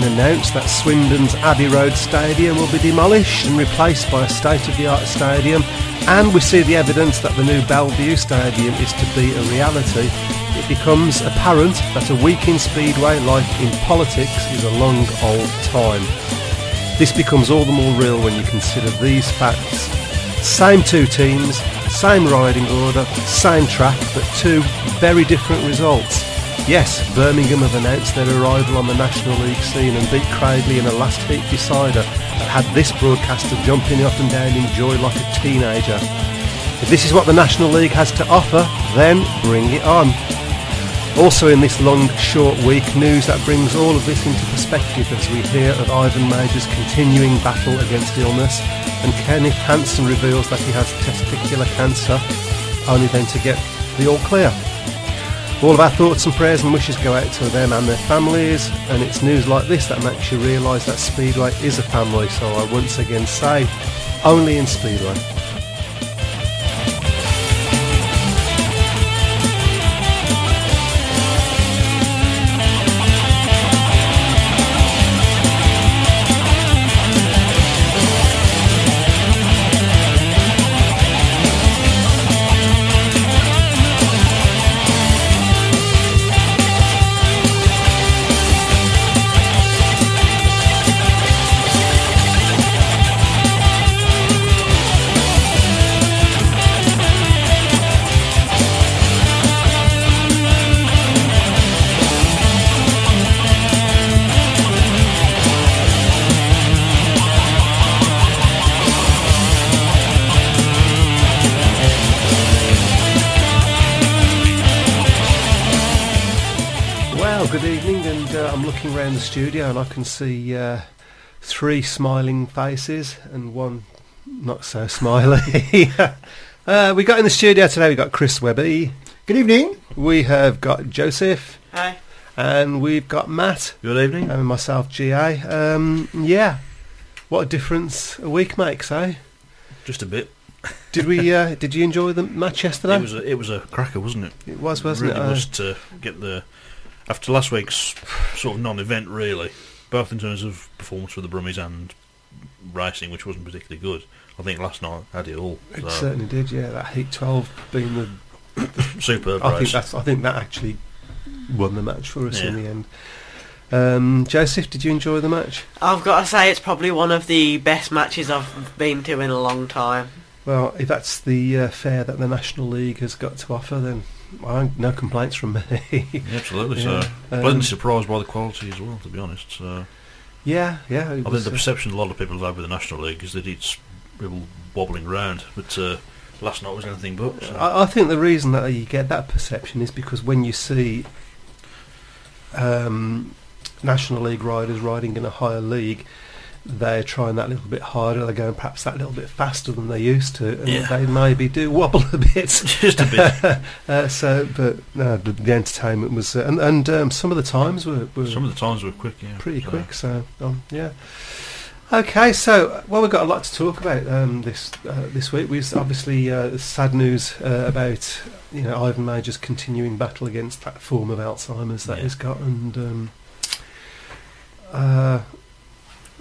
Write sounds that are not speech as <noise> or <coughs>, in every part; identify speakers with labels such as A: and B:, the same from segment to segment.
A: been announced that Swindon's Abbey Road Stadium will be demolished and replaced by a state-of-the-art stadium, and we see the evidence that the new Bellevue Stadium is to be a reality, it becomes apparent that a week in Speedway, like in politics, is a long old time. This becomes all the more real when you consider these facts. Same two teams, same riding order, same track, but two very different results. Yes, Birmingham have announced their arrival on the National League scene and beat Cradley in a last heat decider that had this broadcaster jumping up and down in joy like a teenager. If this is what the National League has to offer, then bring it on. Also in this long, short week, news that brings all of this into perspective as we hear of Ivan Mauger's continuing battle against illness and Kenneth Hansen reveals that he has testicular cancer, only then to get the all clear. All of our thoughts and prayers and wishes go out to them and their families, and it's news like this that makes you realise that Speedway is a family, so I once again say, only in Speedway. Studio and I can see uh, three smiling faces and one not so <laughs> smiley. <laughs> uh, we got in the studio today. We got Chris Webby.
B: Good evening.
A: We have got Joseph,
C: Hi.
A: and we've got Matt,
D: Good evening.
A: and myself, GA. Um, yeah, what a difference a week makes, eh?
D: Just a bit.
A: Did we? Uh, <laughs> did you enjoy the match yesterday?
D: It was a, it was a cracker, wasn't it?
A: It was, wasn't
D: really
A: it? Uh,
D: was to get the after last week's sort of non-event, really, both in terms of performance for the Brummies and racing, which wasn't particularly good. I think last night had it all.
A: it
D: So,
A: certainly did. Yeah, that Heat 12 being the <coughs>
D: superb
A: I think that's. I think that actually won the match for us in the end. Um, Joseph, did you enjoy the match?
C: I've got to say it's probably one of the best matches I've been to in a long time.
A: Well, if that's the uh, fare that the National League has got to offer, then I, no complaints from me.
D: Yeah, absolutely.
A: Yeah.
D: So
A: Um,
D: pleasantly surprised by the quality as well. To be honest, so
A: yeah, yeah.
D: I think the
A: uh,
D: perception a lot of people have with the National League is that it's wobbling round, but uh, last night was anything but. So.
A: I, I think the reason that you get that perception is because when you see um, National League riders riding in a higher league, they're trying that little bit harder. They're going perhaps that little bit faster than they used to, and
D: Yeah.
A: they maybe do wobble a bit. <laughs>
D: Just a bit. <laughs>
A: uh, so, but no, the, the entertainment was, uh, and, and um, some of the times were, were
D: Some of the times were quick, yeah.
A: pretty
D: So-
A: quick. So, um, yeah. Okay, so well, we've got a lot to talk about um, this uh, this week. We've obviously uh, sad news uh, about you know Ivan Mauger's continuing battle against that form of Alzheimer's that
D: Yeah.
A: he's got, and um, uh,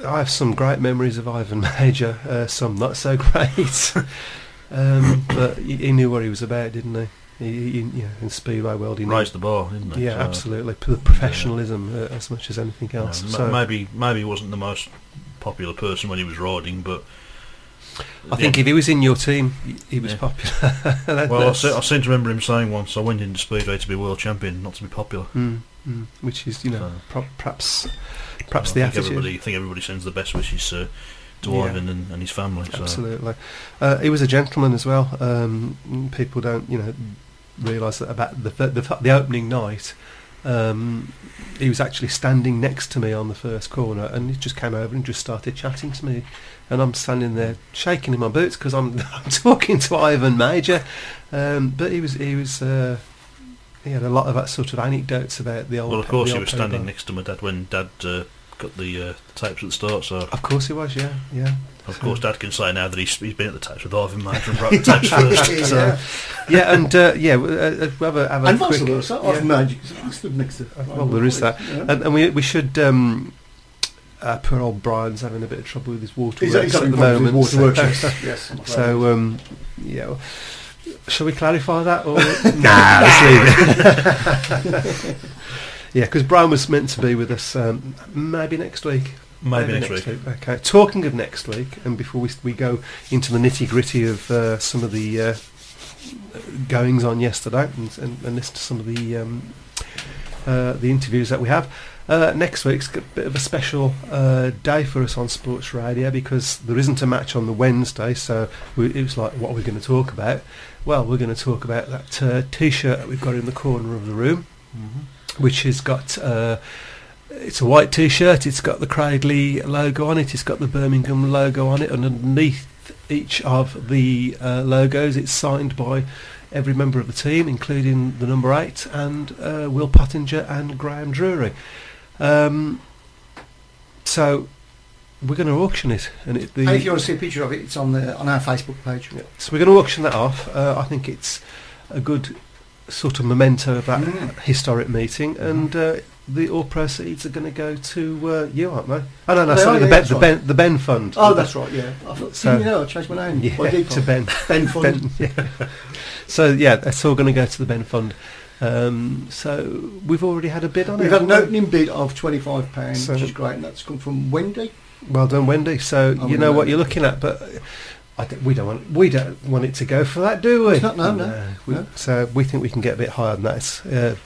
A: I have some great memories of Ivan <laughs> Mauger, uh, some not so great. <laughs> um, but he, he knew what he was about, didn't he? He, he you know, in speedway world, he knew.
D: raised the bar, didn't they?
A: Yeah,
D: So,
A: absolutely. P- professionalism uh, as much as anything else.
D: m-
A: so
D: maybe maybe he wasn't the most popular person when he was riding, but
A: I think if he was in your team, he was
D: Yeah.
A: popular. <laughs>
D: Well, I, se- I seem to remember him saying once, "I went into Speedway to be world champion, not to be popular."
A: Mm, mm, which is, you know,
D: So-
A: pro- perhaps perhaps
D: So
A: the
D: I think
A: attitude.
D: Everybody, I think everybody sends the best wishes uh, to
A: Yeah.
D: Ivan and, and his family. So.
A: Absolutely. Uh, he was a gentleman as well. Um, people don't, you know, realise that about the, the the opening night. Um, he was actually standing next to me on the first corner, and he just came over and just started chatting to me. And I'm standing there shaking in my boots because I'm, <laughs> I'm talking to Ivan Mauger. Um, but he was he was uh, he had a lot of that sort of anecdotes about the old.
D: Well, of course, he was standing
A: Penny
D: next to my dad when Dad uh, got the uh, tapes at the start. So,
A: Of course, he was. Yeah, yeah.
D: Of course, Dad can say now that he's, he's been at the tapes with Ivan Mauger and brought the tapes first. So,
B: yeah.
A: yeah, and uh, yeah, uh, uh, we'll have a, have a
B: And
A: quick.
B: vice versa.
A: yeah.
B: I've magic. I stood next to.
A: Well, there is that.
B: Yeah.
A: And, and we we should. Um, uh, poor old Brian's having a bit of trouble with his water
B: He's,
A: at the
B: problems with
A: moment.
B: waterworks.
A: so,
B: yes, <laughs> yes. I'm afraid.
A: so um, yeah, well, shall we clarify that or <laughs> nah? Let's leave it. <laughs> yeah, because Brian was meant to be with us um, maybe next week.
D: Maybe next week.
A: Okay. Talking of next week, and before we we go into the nitty gritty of uh, some of the uh, goings on yesterday, and, and, and listen to some of the um, uh, the interviews that we have. Uh, next week's a bit of a special uh, day for us on Sports Radio because there isn't a match on the Wednesday, so we, it was like, what are we going to talk about? Well, we're going to talk about that uh, T-shirt that we've got in the corner of the room, which has got uh, it's a white T-shirt. It's got the Cradley logo on it. It's got the Birmingham logo on it, and underneath each of the uh, logos, it's signed by every member of the team, including the number eight and uh, Will Pottinger and Graham Drury. Um, so we're going to auction it, and it, the,
B: and if you want to see a picture of it, it's on the on our Facebook page.
A: yeah, so we're going to auction that off. Uh, I think it's a good sort of memento of that
B: Mm.
A: historic meeting, and uh, the all proceeds are going to go to uh, you, aren't they? Oh no, no,
B: They
A: sorry,
B: are,
A: the,
B: yeah,
A: ben, the,
B: right.
A: ben, the Ben Fund.
B: Oh, that's right. Yeah. I thought,
A: So-
B: you know, I changed my name.
A: yeah, to Ben.
B: Ben Fund.
A: Ben, yeah. So yeah, that's all going to go to the Ben Fund. Um, so we've already had a bid on it.
B: We've
A: it.
B: had an opening bid of twenty five pounds,
A: So-
B: which is great, and that's come from Wendy.
A: Well done, Wendy. So
B: I
A: you know what you're looking at, but don't- we don't want we don't want it to go for that, do we?
B: Not- no, no,
A: we-
B: no.
A: So we think we can get a bit higher than that.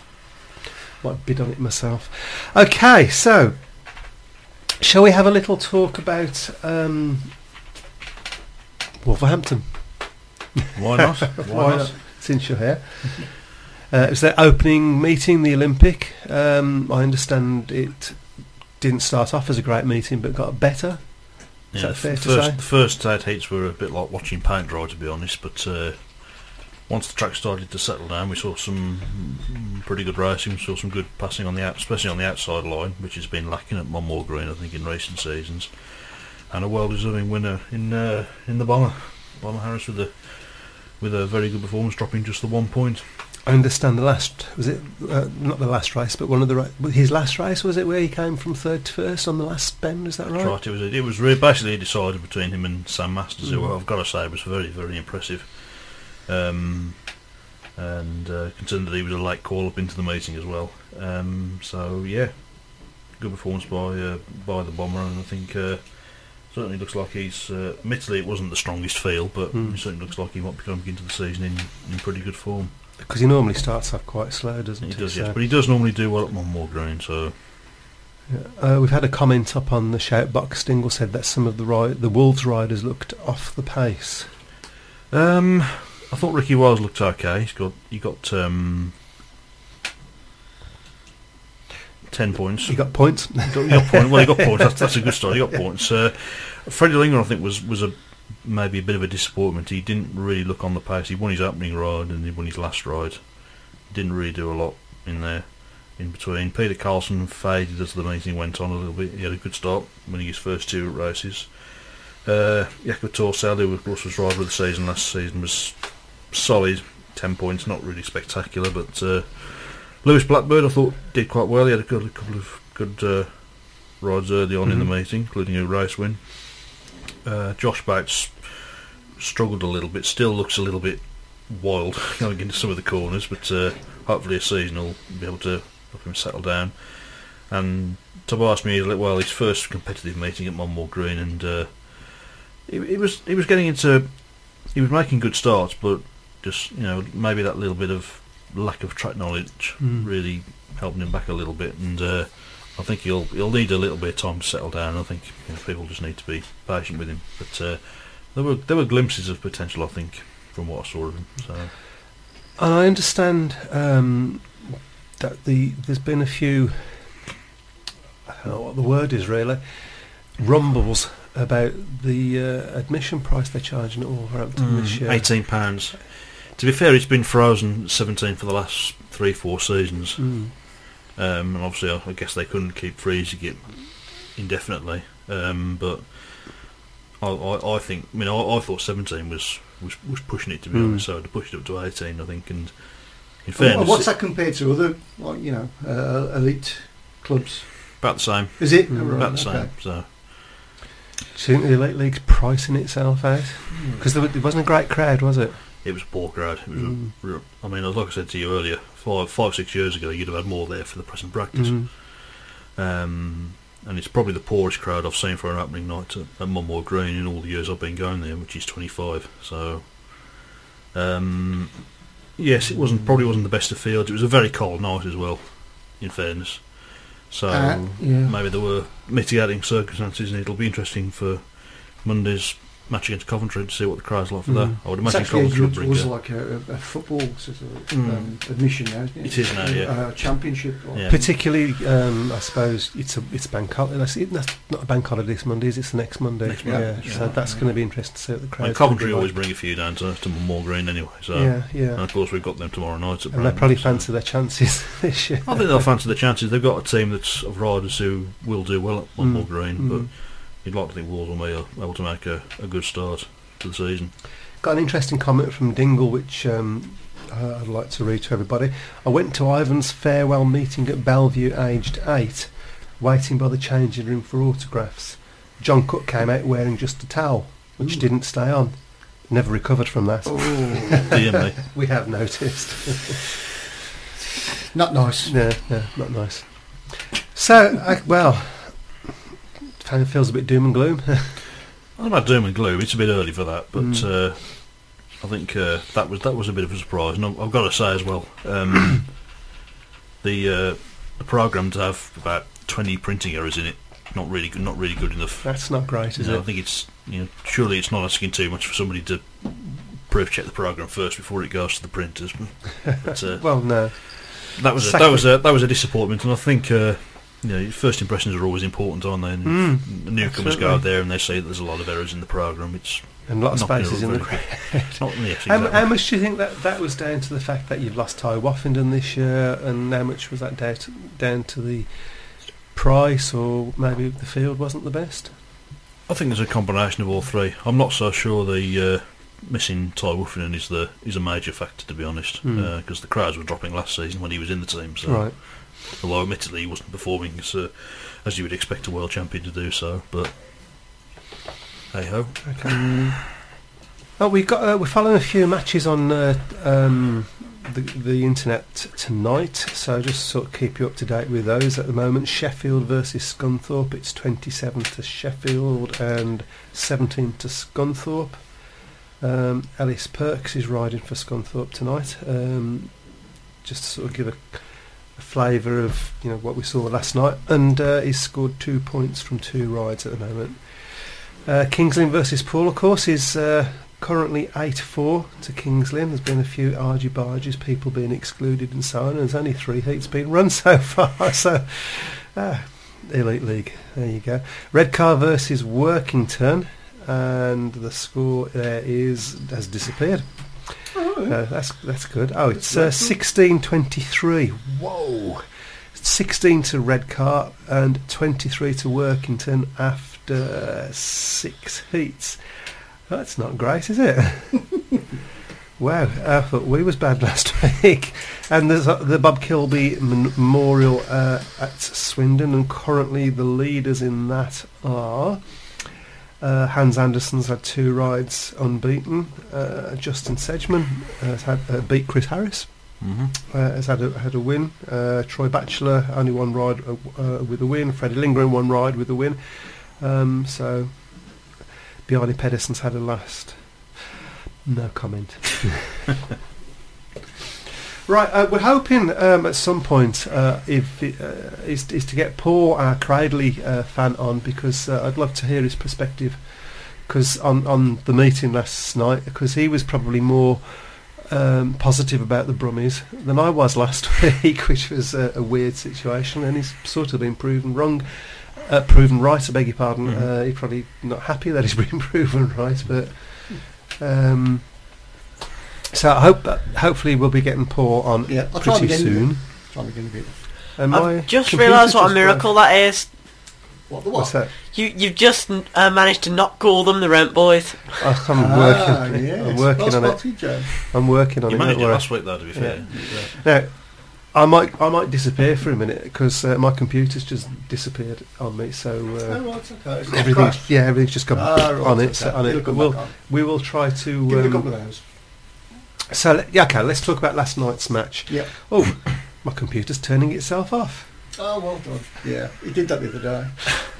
A: Might bid on it myself. Okay, so shall we have a little talk about um, Wolverhampton?
D: Why not? <laughs> Why, not?
A: Since you're here. Uh, it was their opening meeting, the Olympic. Um, I understand it didn't start off as a great meeting, but got better. Is
D: Yeah,
A: that fair
D: the
A: to
D: first,
A: say?
D: The first eight heats were a bit like watching paint dry, to be honest. But uh, once the track started to settle down, we saw some pretty good racing. We saw some good passing on the out, especially on the outside line, which has been lacking at Monmore Green, I think, in recent seasons. And a well-deserving winner in uh, in the bomber, Bomber Harris with a with a very good performance, dropping just the one point.
A: I understand the last was it uh, not the last race, but one of the ra- his last race was it where he came from third to first on the last bend? Is that right?
D: That's right. It was it was really basically decided between him and Sam Masters, who
A: Mm.
D: I've got to say was very very impressive. Um, and uh, considering that he was a late call up into the meeting as well. Um, so yeah, good performance by uh, by the bomber, and I think uh, certainly looks like he's. Uh, admittedly, it wasn't the strongest field, but
A: Mm.
D: it certainly looks like he might be coming into the season in, in pretty good form.
A: Because he normally starts off quite slow, doesn't
D: He
A: he?
D: does,
A: So-
D: yes, but he does normally do well at Monmore Green. So
A: Yeah. Uh, we've had a comment up on the shout box. Stingle said that some of the ri- the Wolves riders looked off the pace.
D: Um, I thought Ricky Wells looked okay. He's got he got um, ten points.
A: He got points.
D: He got, he got points. Well, he got points. That's, that's a good start. He got <laughs> points. Uh, Freddie Lindgren, I think, was was a maybe a bit of a disappointment. He didn't really look on the pace. He won his opening ride and he won his last ride. Didn't really do a lot in there in between. Peter Karlsson faded as the meeting went on a little bit. He had a good start winning his first two races. Uh, Jacob Thorssell, who of course was driver of the season last season, was solid. Ten points, not really spectacular, but uh, Lewis Blackbird, I thought, did quite well. He had a, good, a couple of good uh, rides early on in the
A: Mhm.
D: meeting, including a race win. Uh, Josh Bates struggled a little bit, still looks a little bit wild <laughs> going into some of the corners, but uh, hopefully a season will be able to help him settle down. And Tobias Mueller, well, his first competitive meeting at Monmore Green, and uh, he, he was he was getting into he was making good starts, but just you know maybe that little bit of lack of track knowledge
A: Mm.
D: really helping him back a little bit, and uh, I think he'll he'll need a little bit of time to settle down. I think you know, people just need to be patient with him, but uh, there were there were glimpses of potential, I think, from what I saw of him. So
A: And I understand um, that the there's been a few. I don't know what the word is really. Rumbles about the uh, admission price they're charging at Wolverhampton this year.
D: Mm, eighteen pounds. To be fair, it's been frozen seventeen for the last three four seasons.
A: Mm.
D: Um, and obviously, I, I guess they couldn't keep freezing it indefinitely. Um, but I, I, I think, I mean, I, I thought 17 was, was, was pushing it to be
A: Mm.
D: honest. So to push it up to 18, I think. And in
B: And
D: fairness,
B: what's that compared to other, like, you know, uh, elite clubs?
D: about the same.
B: Is it?
A: Mm,
B: right,
D: About the same.
B: okay.
D: So
A: Do you think the Elite League's pricing itself out? Because there, wa- it wasn't a great crowd, was it?
D: It was a poor crowd. It was
A: Mm.
D: a I mean, like I said to you earlier, five, five, six years ago, you'd have had more there for the present practice.
A: Mm.
D: Um, and it's probably the poorest crowd I've seen for an opening night at, at Monmore Green in all the years I've been going there, which is 25. So, um, yes, it wasn't probably wasn't the best of fields. It was a very cold night as well, in fairness. So
B: Uh, yeah.
D: maybe there were mitigating circumstances, and it'll be interesting for Monday's match against Coventry to see what the crowd's like for that.
A: Mm.
D: I would imagine
B: actually
D: Coventry will
B: it
D: bring
B: was
D: a-
B: like a, a football sort of
D: Mm.
B: um, admission now, isn't it?
D: It is now, yeah.
B: Uh, championship.
D: Yeah.
A: Particularly, um, I suppose it's a it's bank holiday. That's, it- that's not a bank holiday this Monday, is it? It's the next Monday.
D: Next
B: Monday,
A: yeah,
B: yeah.
A: so that's going to be interesting to see what the
D: I
A: crowd.
D: mean, Coventry always bring a few down to, to Monmore Green anyway. So,
A: Yeah,
D: and
A: yeah.
D: of course we've got them tomorrow night. At
A: And they
D: Brandon,
A: probably
D: so-
A: fancy their chances <laughs> this year.
D: I think they'll fancy their chances. They've got a team that's of riders who will do well at one
A: Mm,
D: more green,
A: mm.
D: but you'd like to think Wolves will be able to make a, a good start to the season.
A: Got an interesting comment from Dingle, which um, I'd like to read to everybody. I went to Ivan's farewell meeting at Bellevue, aged eight, waiting by the changing room for autographs. John Cook came out wearing just a towel, which
B: Ooh.
A: didn't stay on. Never recovered from that.
B: Oh,
D: Dear me.
A: We have noticed.
B: not nice.
A: no, no, not nice. So, I, well, kind of feels a bit doom and gloom. <laughs>
D: I'm not doom and gloom. It's a bit early for that, but
A: Mm.
D: uh, I think uh, that was that was a bit of a surprise. And I've I've got to say as well, um, <clears throat> the uh, the program to have about 20 printing errors in it, not really good, not really good enough.
A: That's not great, is
D: You know, I think it's you know surely it's not asking too much for somebody to proof check the program first before it goes to the printers. But uh, <laughs>
A: Well, no.
D: that was a, that was a that was a disappointment, and I think uh, you know first impressions are always important, aren't they? And
A: Mm,
D: newcomers go out there and they say that there's a lot of errors in the program. It's
A: And a lot of spaces in the <laughs>
D: not yes,
A: How,
D: exactly.
A: how much do you think that that was down to the fact that you've lost Tai Woffinden this year, and how much was that down to, down to the price, or maybe the field wasn't the best?
D: I think there's a combination of all three. I'm not so sure the uh, missing Tai Woffinden is the is a major factor to be honest, because the crowds were dropping last season when he was in the team. So
A: Right.
D: Although admittedly he wasn't performing as, uh, as you would expect a world champion to do so, but hey ho.
A: Okay. Oh, we've got uh, we're following a few matches on uh, um, the the internet tonight, so just sort of keep you up to date with those at the moment. Sheffield versus Scunthorpe. It's twenty seven to Sheffield and seventeen to Scunthorpe. Um, Ellis Perks is riding for Scunthorpe tonight. Um, just to sort of give a, a flavour of you know what we saw last night, and uh, he's scored two points from two rides at the moment. Uh, Kings Lynn versus Poole, of course, is uh, currently 8 4 to Kings Lynn. There's been a few argy barges, people being excluded and so on, and there's only three heats being run <laughs> so far. So, uh, Elite League, there you go. Redcar versus Workington, and the score there is has disappeared. Uh, that's that's good. Oh, it's uh, 16-23. Whoa. 16 to Redcar and 23 to Workington after six heats. That's not great, is it? <laughs> wow, I thought we was bad last <laughs> week. And there's uh, the Bob Kilby Memorial uh, at Swindon, and currently the leaders in that are uh, Hans Andersen's had two rides unbeaten. Uh, Justin Sedgman has had uh, beat Chris Harris
D: hmm
A: uh, has had a, had a win. Uh, Troy Batchelor only one ride uh, uh, with a win. Freddie Lindgren one ride with a win. Um, so Bjarne Pedersen's had a last. No comment. <laughs> right, uh, we're hoping um, at some point uh, if it, uh, is, is to get Paul, our Cradley uh, fan, on because uh, I'd love to hear his perspective. Because on on the meeting last night, because he was probably more um, positive about the Brummies than I was last <laughs> week, which was a, a weird situation, and he's sort of been proven wrong. Uh, proven right, I beg your pardon.
D: Mhm.
A: Uh, he's probably not happy that he's <laughs> been proven right, but um, so I hope that hopefully we'll be getting Paul on
B: Yeah, I'll try
A: pretty
B: again.
A: soon.
B: Try again a bit.
A: And
C: I've just
A: computer's
C: realised what a
A: just
C: miracle that is.
B: What the
A: broke. What's
B: what?
A: that?
C: You you've just uh, managed to not call them the Rent Boys.
A: Oh, I'm
B: Ah,
A: working.
B: yes.
A: I'm working
B: well
A: on it.
B: spotted, Joe.
A: I'm working on
D: You
A: it.
D: managed it last week, though. To be fair,
A: Now, I might I might disappear for a minute because uh, my computer's just disappeared on me. So
B: Oh,
A: uh,
B: right, it's okay. It's
A: everything's
B: crashed.
A: yeah everything's just gone
B: Ah, right,
A: on it.
B: okay.
A: So on
B: It'll
A: it. We'll,
B: on.
A: we will try to.
B: Give it a
A: Um,
B: couple of hours.
A: So let- yeah, okay. Let's talk about last night's match.
B: Yeah.
A: Oh, my computer's turning itself off.
B: Oh, well done. Yeah, he did that the other day.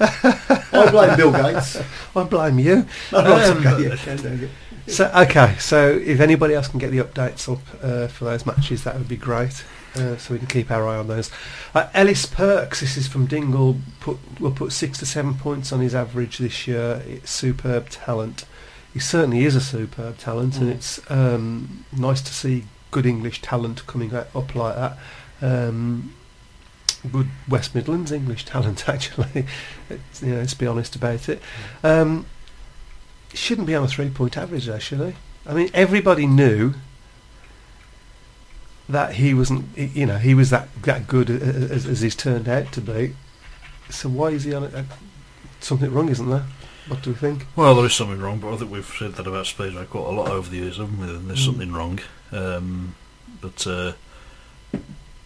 B: <laughs> I blame Bill Gates.
A: I blame you.
B: No, no, it's
A: Um,
B: okay. Yeah.
A: So okay, so if anybody else can get the updates up uh, for those matches, that would be great. Uh, so we can keep our eye on those. Uh, Ellis Perks, this is from Dingle. Put will put six to seven points on his average this year. It's superb talent. He certainly is a superb talent, and
B: Mm.
A: it's um, nice to see good English talent coming up like that. Um, good West Midlands English talent, <laughs> actually. It's, you know, let's be honest about it. Um, shouldn't be on a three-point average, though, should he? I mean, everybody knew that he wasn't. You know, he was that that good as, as he's turned out to be. So why is he on it? Something wrong, isn't there? What do we think?
D: Well, there is something wrong, but I think we've said that about Speedway quite a lot over the years, haven't we? And There's
A: Mm.
D: something wrong. Um, but uh, at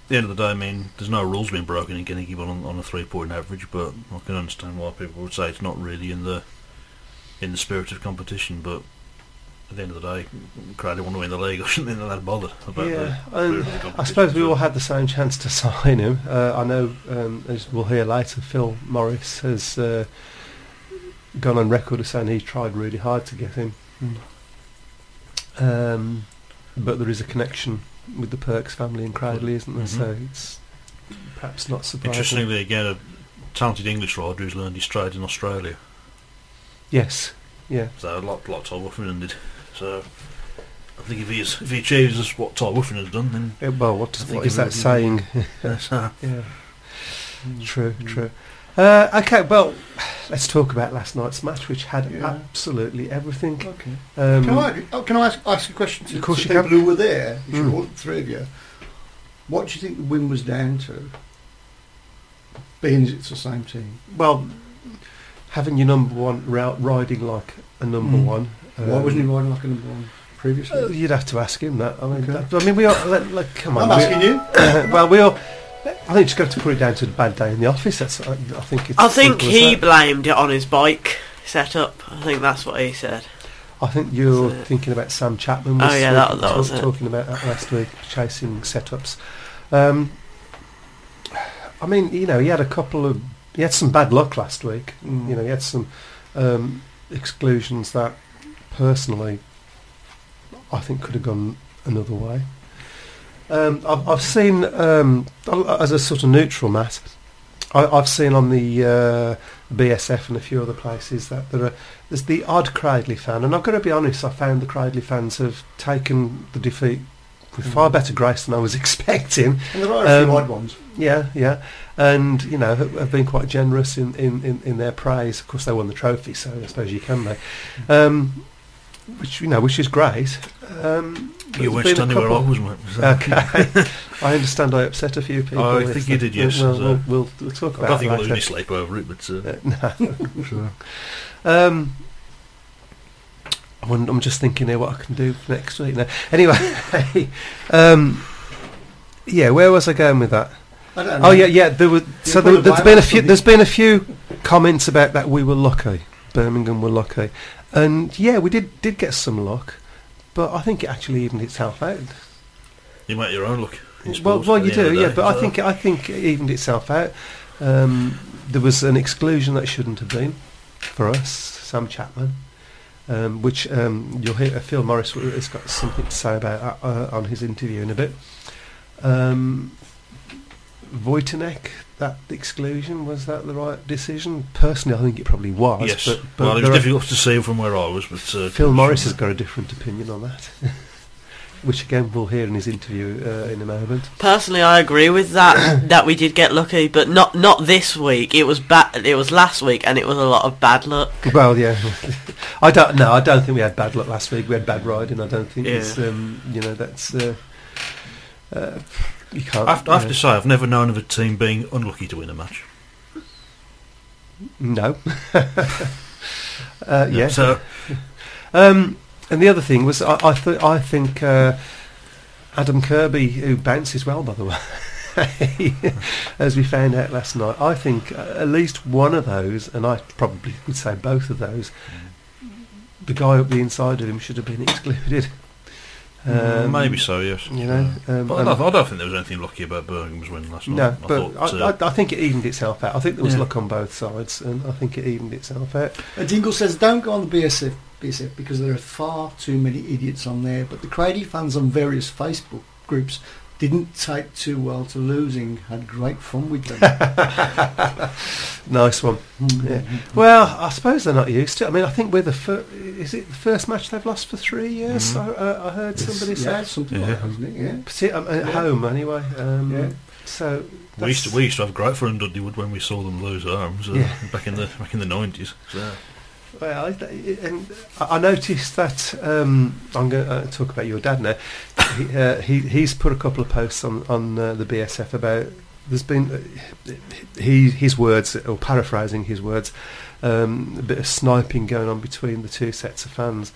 D: the end of the day, I mean, there's no rules being broken in getting given on, on a three-point average, but I can understand why people would say it's not really in the in the spirit of competition. But at the end of the day, Cradley want to win the league. <laughs> or shouldn't think that bothered about
A: yeah,
D: the the
A: I suppose we all had the same chance to <laughs> sign him. Uh, I know, um, as we'll hear later, Phil Morris has uh, gone on record as saying he tried really hard to get him. Um, but there is a connection with the Perks family in Cradley, isn't there?
D: Mhm.
A: So it's perhaps not surprising.
D: Interestingly, again, a talented English rider who's learned his trade in Australia.
A: Yes. Yeah.
D: So a lot, lot Tai Woffinden did. So I think if he is, if he achieves what Tai Woffinden has done, then
A: Uh, well, what,
D: think
A: what is that saying?
D: uh, <laughs> <laughs>
A: yeah. True. True. Uh, okay. Well, let's talk about last night's match, which had
B: Yeah.
A: absolutely everything.
B: Okay.
A: Um,
B: Can I, oh, can I ask, ask a question to,
A: Of course
B: to
A: you
B: people
A: can.
B: who were there,
A: Mm.
B: all three of you? What do you think the win was down to? Being it's the same team.
A: Well, having your number one route riding like a number
B: Mm.
A: one.
B: Why
A: um,
B: wasn't he riding like a number one previously?
A: uh, you'd have to ask him that. I mean,
B: Okay.
A: that, I mean, we all. Let, come on.
B: I'm asking you. <coughs>
A: well, we all. I think just got to put it down to a bad day in the office. That's. I, I think it's.
C: I think he
A: that.
C: blamed it on his bike setup. I think that's what he said.
A: I think you're thinking about Sam Chapman.
C: Oh,
A: was
C: yeah,
A: talking,
C: that- that was it.
A: talking about that last week, chasing setups. Um, I mean, you know, he had a couple of. He had some bad luck last week.
B: Mm.
A: You know, he had some um, exclusions that, personally, I think could have gone another way. Um, I've, I've seen, um, as a sort of neutral Matt, I, I've seen on the uh, BSF and a few other places that there are there's the odd Cradley fan, and I've got to be honest, I found the Cradley fans have taken the defeat with far
B: Mm.
A: better grace than I was <laughs> expecting.
B: And there are a few
A: Um,
B: odd ones.
A: Yeah, yeah, and you know have, have been quite generous in, in, in, in their praise. Of course, they won the trophy, so I suppose you can be. Um, which you know, which is great. Um,
D: you
A: there's
D: weren't standing where I was, mate. So-
A: Okay, <laughs> I understand. I upset a few people.
D: I think you did, yes,
A: Well,
D: so-
A: we'll, we'll, we'll talk
D: I
A: about
D: don't think
A: it
D: I'll
A: later.
D: lose sleep over it, but uh,
A: Uh, no. <laughs>
D: sure.
A: Um, I'm, I'm just thinking here what I can do next week. Now, anyway, <laughs> um, yeah, where was I going with that?
B: I don't know.
A: Oh yeah, yeah. There were so
B: put
A: there,
B: a
A: there's
B: ban
A: been a few. There's been a few comments about that we were lucky. Birmingham were lucky, and yeah, we did did get some luck, but I think it actually evened itself out.
D: you make your own luck.
A: Well, well, you
D: the end of
A: do, yeah. But I think I think it evened itself out. Um, there was an exclusion that shouldn't have been for us, Sam Chapman. um, which um, you'll hear. Uh, Phil Morris has got something to say about uh, on his interview in a bit. Um, Wojciech, that exclusion was that the right decision? Personally, I think it probably was.
D: yes.
A: but, but
D: well, it was
A: there are-
D: difficult to see from where I was, but uh,
A: Phil Morris has got a different opinion on that, <laughs> which again we'll hear in his interview uh, in a moment.
C: Personally, I agree with that. <coughs> that we did get lucky, but not not this week. It was bad. It was last week, and it was a lot of bad luck.
A: Well, yeah, <laughs> I don't. No, I don't think we had bad luck last week. We had bad riding. I don't think
C: Yeah.
A: it's. Um, you know, that's. Uh, uh, you can't.
D: I have, I have to say, I've never known of a team being unlucky to win a match.
A: No. <laughs> uh, yeah.
D: So
A: Um, and the other thing was, I, I, th- I think uh, Adam Kirby, who bounces well, by the way, <laughs> as we found out last night, I think uh, at least one of those, and I probably would say both of those, the guy up the inside of him should have been excluded. <laughs> Um,
D: maybe so, yes.
A: You know, um,
D: But I don't, I don't think there was anything lucky about Birmingham's win last night.
A: no,
D: I
A: but
D: thought,
A: I,
D: uh,
A: I, I think it evened itself out. I think there was
D: Yeah.
A: luck on both sides, and I think it evened itself out.
B: Uh, Dingle says, don't go on the BSF, BSF because there are far too many idiots on there. But the Cradley fans on various Facebook groups didn't take too well to losing, had great fun with them. <laughs>
A: Nice one.
B: Mm.
A: Yeah. Well, I suppose they're not used to. it. I mean, I think we're the fir- is it the first match they've lost for three years?
D: Mhm.
A: I, uh, I heard somebody
B: yeah,
A: say,
B: something
D: Yeah.
B: like that, isn't it? Yeah.
A: Parti- um, at home anyway. Um,
B: Yeah.
A: So
D: we used to we used to have great fun in Dudley Wood when we saw them lose arms uh,
A: Yeah.
D: back in the back in the nineties. So,
A: Well, I, and I noticed that um, I'm going to uh, talk about your dad now. he, uh, he he's put a couple of posts on on uh, the BSF about there's been uh, he his words or paraphrasing his words um, a bit of sniping going on between the two sets of fans.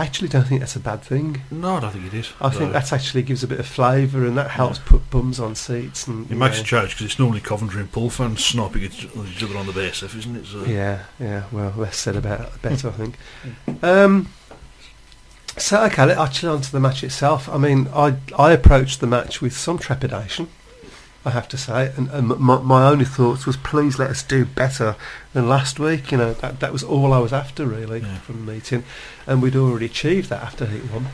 A: I actually don't think that's a bad thing.
D: no, I don't think it is.
A: I think
D: Uh,
A: that actually gives a bit of flavour and that helps
D: Yeah.
A: put bums on seats and
D: it makes
A: know.
D: a change because it's normally Coventry and Poole fans sniping each other on the BSF, isn't it? So,
A: Yeah, yeah. Well, less said about it, the better, I think. <laughs> Um, so, okay, actually, on to the match itself. I mean, I I approached the match with some trepidation, I have to say, and, and my, my only thoughts was, please let us do better than last week. You know, that that was all I was after really
D: Yeah.
A: from the meeting, and we'd already achieved that after heat one.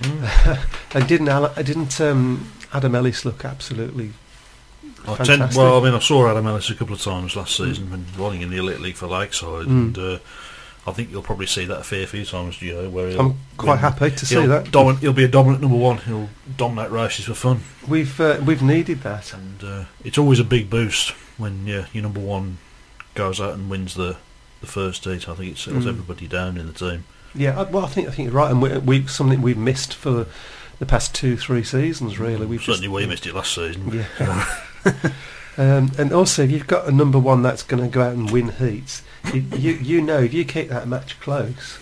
D: Mm. <laughs>
A: and didn't Al- didn't um, Adam Ellis look absolutely
D: I tend, well, I mean, I saw Adam Ellis a couple of times last season when running in the Elite League for Lakeside,
A: Mm.
D: and uh, I think you'll probably see that a fair few times, Gio, where
A: I'm quite
D: win-
A: happy to see
D: he'll,
A: that.
D: domin- he'll be a dominant number one. He'll dominate races for fun,
A: We've uh, we've needed that.
D: and uh, it's always a big boost when yeah, your number one goes out and wins the the first heat. I think it settles
A: Mm.
D: everybody down in the team.
A: Yeah, I- well, I think I think you're right, and we, we something we've missed for the past two three seasons. Really, we've
D: Certainly,
A: just,
D: we missed it last season.
A: Yeah. <laughs> <laughs> um, and also, if you've got a number one that's going to go out and win heats, you, you you know if you keep that match close,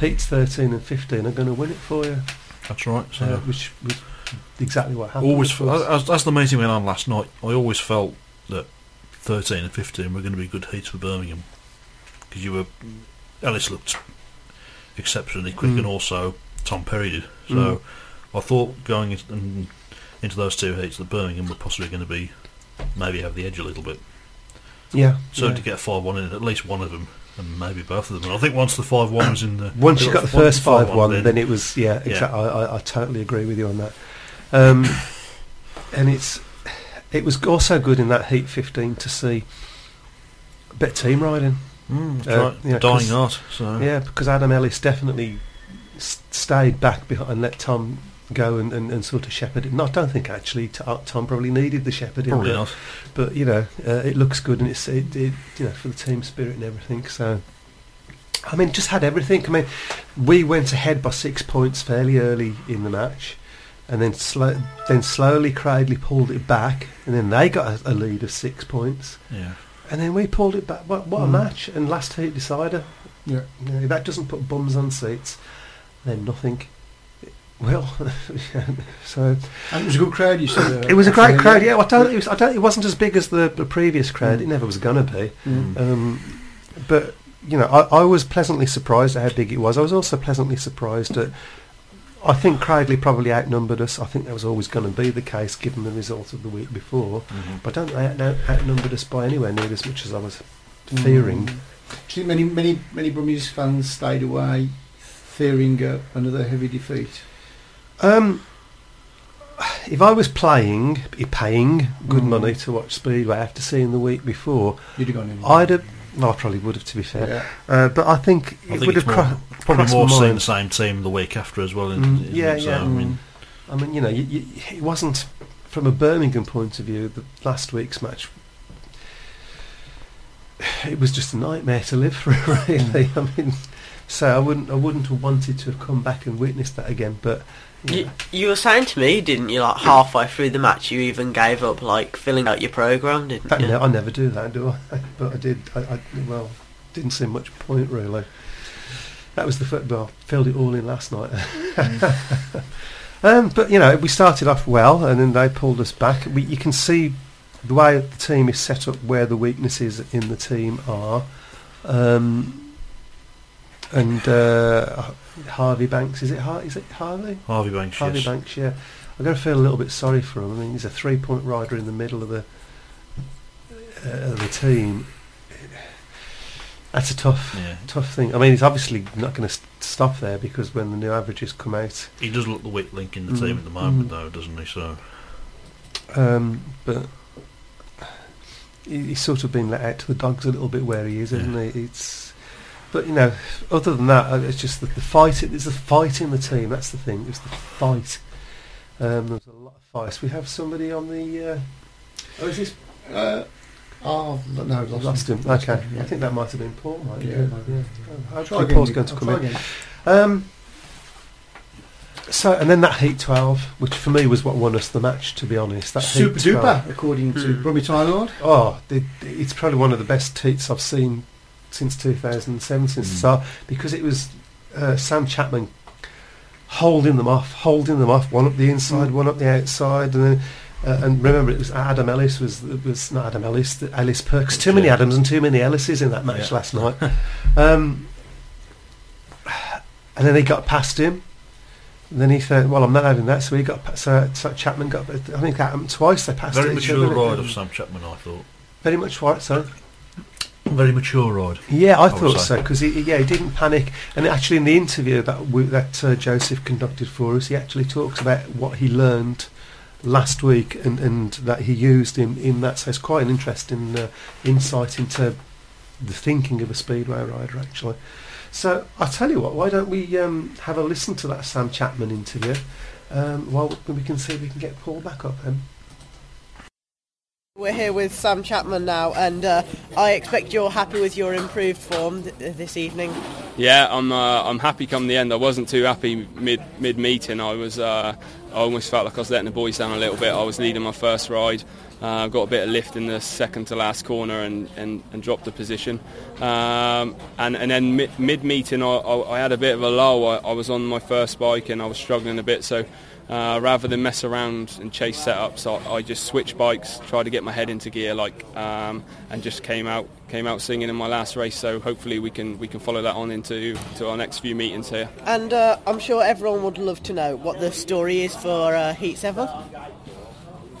A: heats thirteen and fifteen are going to win it for you,
D: That's right. So
A: uh, which was exactly what happened.
D: always, as, as the meeting went on last night, I always felt that 13 and 15 were going to be good heats for Birmingham because you were Ellis looked exceptionally quick,
A: Mm.
D: and also Tom Perry did. So
A: Mm.
D: I thought going in, in- into those two heats that Birmingham were possibly going to be maybe have the edge a little bit.
A: Yeah.
D: So
A: yeah.
D: to get five one in at least one of them, and maybe both of them. And I think once the five one was in the <coughs>
A: Once you got the first five one,
D: then
A: then it was yeah.
D: Yeah.
A: Exactly. I, I, I totally agree with you on that. Um, <coughs> and it's it was also good in that heat fifteen to see a bit of team riding.
D: Mm,
A: Uh,
D: right.
A: yeah,
D: dying
A: 'cause-
D: art. So
A: Yeah, because Adam Ellis definitely s- stayed back behind and let Tom go and, and, and sort of shepherd it. No, I don't think actually uh, Tom probably needed the shepherding.
D: probably
A: but,
D: not.
A: But you know, uh, it looks good and it's it, it you know for the team spirit and everything. So. I mean, just had everything. I mean, we went ahead by six points fairly early in the match, and then slow, then slowly Cradley pulled it back, and then they got a, a lead of six points,
D: Yeah.
A: and then we pulled it back. What, what a
B: Mm.
A: match! And last heat decider.
B: Yeah.
A: You know, if that doesn't put bums on seats, then nothing will. <laughs> so
B: And it was a good crowd, you said. uh,
A: it was a great crowd. Yeah, I don't. It, was, I don't. It wasn't as big as the, the previous crowd.
B: Mm.
A: It never was going to be.
B: Mm.
A: Um, but you know, I, I was pleasantly surprised at how big it was. I was also pleasantly surprised at. I think Cradley probably outnumbered us. I think that was always going to be the case given the result of the week before.
D: Mhm.
A: But I don't think they out- outnumbered us by anywhere near as much as I was fearing.
B: Mm. Do you think many many many Brummies fans stayed away, fearing uh, another heavy defeat?
A: Um, if I was playing, paying good
B: Mm.
A: money to watch Speedway after seeing the week before,
B: You'd have gone in.
A: I'd have. Well, I probably would have, to be fair.
B: Yeah.
A: Uh, but I think
D: I
A: it
D: think
A: would have
D: more,
A: cro-
D: probably
A: crossed
D: more
A: my
D: seeing
A: mind.
D: the same team the week after as well.
A: Mm,
D: isn't
A: yeah,
D: it? So,
A: yeah.
D: I mean,
A: I mean, you know, you, you, it wasn't from a Birmingham point of view. The last week's match, it was just a nightmare to live <laughs> through. Really, I mean, so I wouldn't, I wouldn't have wanted to have come back and witnessed that again. But you
C: You, were saying to me, didn't you, like halfway through the match, you even gave up like filling out your program, didn't
A: that,
C: you?
A: no, I never do that, do I? <laughs> But I did. I, I well, didn't see much point really. That was the football. filled it all in last night. <laughs> um, but you know, we started off well, and then they pulled us back. We, you can see the way the team is set up, where the weaknesses in the team are, um, and uh, Harvey Banks. Is it Har- Is it Harvey?
D: Harvey Banks,
A: Harvey
D: yes.
A: Banks. Yeah, I'm going to feel a little bit sorry for him. I mean, he's a three-point rider in the middle of the uh, of the team. That's a tough,
D: Yeah.
A: tough thing. I mean, he's obviously not going to st- stop there because when the new averages come out,
D: He does look the weak link in the
A: Mm,
D: team at the moment,
A: mm.
D: though, doesn't he? So
A: um, but he- he's sort of been let out to the dogs a little bit where he is, isn't he? It's, but you know, other than that, uh, it's just that the fight. There's a fight in the team. That's the thing. It's the fight. Um, there's a lot of fights. We have somebody on the. Uh, oh, is this
B: Uh, oh no,
A: I've
B: lost,
A: lost him.
B: Lost
A: Okay,
B: him, yeah.
A: I think that might have been Paul. Might
B: Yeah,
A: yeah, yeah. Oh,
B: Try
A: hopefully
B: again,
A: Paul's going to
B: I'll
A: come in. Um, so, and then that Heat 12, which for me was what won us the match, to be honest. That
B: Super
A: Heat 12.
B: duper, according to
C: Hmm.
B: Brummy Lord.
A: Oh, the, it's probably one of the best heats I've seen since 2007, since the
D: Mm.
A: start, because it was uh, Sam Chapman holding them off, holding them off, one up the inside,
B: Mm.
A: one up the outside, and then. Uh, and remember, it was Adam Ellis was was not Adam Ellis, the Ellis Perks. Too many Adams and too many Ellises in that match
D: Yeah.
A: last night. <laughs> Um, and then he got past him. And then he thought, "Well, I'm not having that." So he got so, so Chapman got. I think that happened twice. They passed
D: very mature ride of Sam Chapman, I thought.
A: Very much right. So
D: Very mature ride.
A: yeah, I
D: would
A: thought so because he yeah he didn't panic. And actually, in the interview that we, that uh, Joseph conducted for us, he actually talks about what he learned last week and, and that he used in, in that. So it's quite an interesting uh, insight into the thinking of a speedway rider actually. So I tell you what, why don't we um, have a listen to that Sam Chapman interview um, while we can see if we can get Paul back up. Um,
E: We're here with Sam Chapman now, and uh, I expect you're happy with your improved form th- this evening.
F: Yeah, I'm. Uh, I'm happy come the end. I wasn't too happy mid mid meeting. I was. Uh, I almost felt like I was letting the boys down a little bit. I was leading my first ride. Uh, got a bit of lift in the second to last corner and, and, and dropped the position. Um, and and then mid meeting, I, I, I had a bit of a lull. I, I was on my first bike and I was struggling a bit. So uh, rather than mess around and chase setups, I, I just switched bikes, tried to get my head into gear, like, um, and just came out came out singing in my last race. So hopefully we can we can follow that on into to our next few meetings here.
E: And uh, I'm sure everyone would love to know what the story is for uh, Heat 7.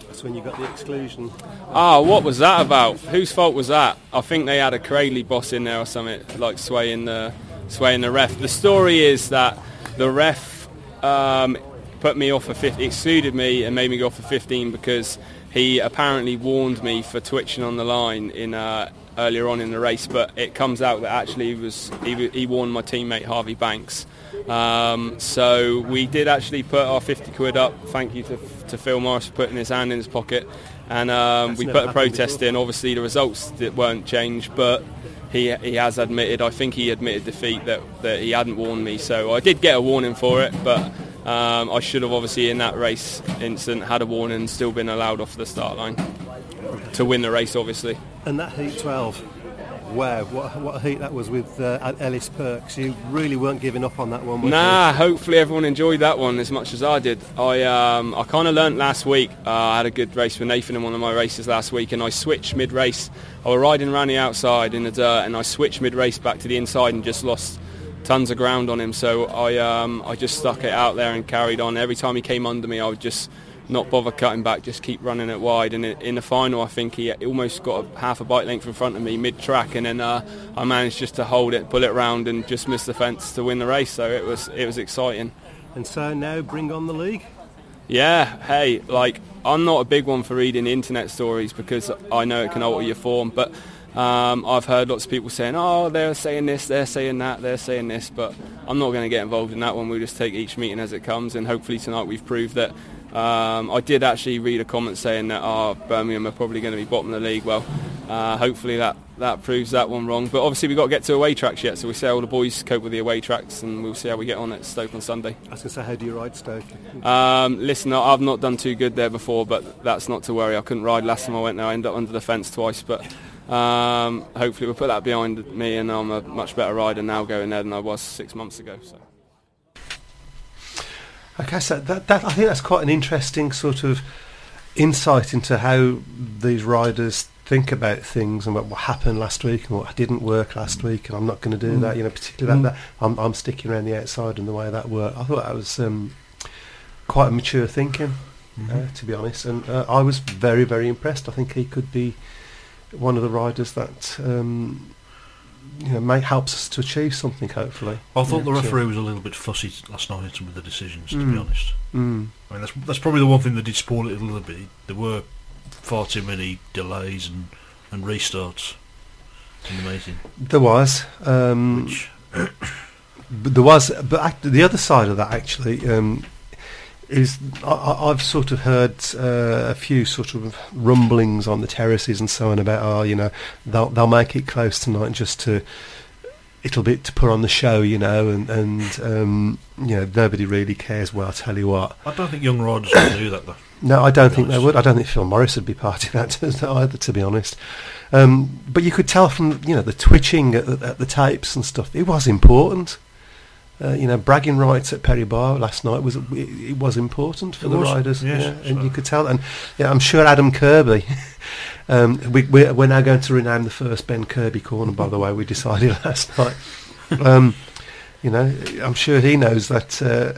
A: that's when you got the exclusion.
F: Ah, what was that about? Whose fault was that? I think they had a Cradley boss in there or something, like swaying the swaying the ref. The story is that the ref um, put me off for 50, excluded me and made me go off for 15 because he apparently warned me for twitching on the line in uh, earlier on in the race. But it comes out that actually he was he, he warned my teammate Harvey Banks. Um, so we did actually put our 50 quid up. Thank you to, to Phil Morris for putting his hand in his pocket. And um, we put a protest
A: before.
F: in. Obviously, the results weren't changed, but he he has admitted. I think he admitted defeat that, that he hadn't warned me. So I did get a warning for it, but um, I should have obviously in that race incident had a warning and still been allowed off the start line to win the race. Obviously.
A: And that Heat 12, wow, what, what a heat that was with uh, Ellis Perks. You really weren't giving up on that one, were
F: Nah,
A: you?
F: hopefully everyone enjoyed that one as much as I did. I um, I kind of learnt last week. Uh, I had a good race with Nathan in one of my races last week, and I switched mid-race. I was riding around the outside in the dirt, and I switched mid-race back to the inside and just lost tons of ground on him. So I um, I just stuck it out there and carried on. Every time he came under me, I would just not bother cutting back, just keep running it wide. And in the final, I think he almost got a, half a bike length in front of me mid-track, and then uh, I managed just to hold it, pull it round, and just miss the fence to win the race. So it was it was exciting.
A: And so now bring on the league.
F: Yeah, hey, like I'm not a big one for reading internet stories because I know it can alter your form, but um, I've heard lots of people saying, "Oh, they're saying this, they're saying that, they're saying this," but I'm not going to get involved in that one. We'll just take each meeting as it comes, and hopefully tonight we've proved that. Um, I did actually read a comment saying that oh, Birmingham are probably going to be bottom of the league. Well, uh, hopefully that, that proves that one wrong. But obviously we've got to get to away tracks yet, so we'll see how the boys cope with the away tracks, and we'll see how we get on at Stoke on Sunday.
A: I was going to say, how do you ride Stoke?
F: Um, listen, I've not done too good there before, but that's not to worry. I couldn't ride last time I went there. I ended up under the fence twice, but um, hopefully we'll put that behind me, and I'm a much better rider now going there than I was six months ago. So.
A: Okay, so that, that I think that's quite an interesting sort of insight into how these riders think about things and what, what happened last week and what didn't work last week, and I'm not going to do
B: Mm.
A: that. You know, particularly
B: Mm.
A: that, that I'm, I'm sticking around the outside and the way that worked. I thought that was um, quite a mature thinking, uh, to be honest, and uh, I was very, very impressed. I think he could be one of the riders that um, you know may helps us to achieve something. Hopefully,
D: I thought the
A: Yeah,
D: referee was a little bit fussy last night in some of the decisions, to be
A: Mm.
D: honest.
A: mm.
D: I mean, that's, that's probably the one thing that did spoil it a little bit. There were far too many delays and, and restarts in the meeting,
A: there was. Um,
D: which <coughs>
A: But there was, but the other side of that actually um, is I, I- I've sort of heard uh, a few sort of rumblings on the terraces and so on about oh you know they'll they'll make it close tonight just to it'll be to put on the show you know and and um, you know nobody really cares. Well, I'll tell you what.
D: I don't think young riders will do that though. <coughs>
A: No, I don't think they would. I don't think Phil Morris would be part of <laughs> that either, to be honest. Um, but you could tell from you know the twitching at, the- at the tapes and stuff. It was important. Uh, you know, bragging rights at Perry Barr last night was it, it was important for
D: It
A: the
D: was,
A: riders.
D: yes,
A: yeah, and you could tell. And yeah, I'm sure Adam Kirby. <laughs> um, we, we're, we're now going to rename the first Ben Kirby corner. By the way, we decided <laughs> last night. Um, you know, I'm sure he knows that uh,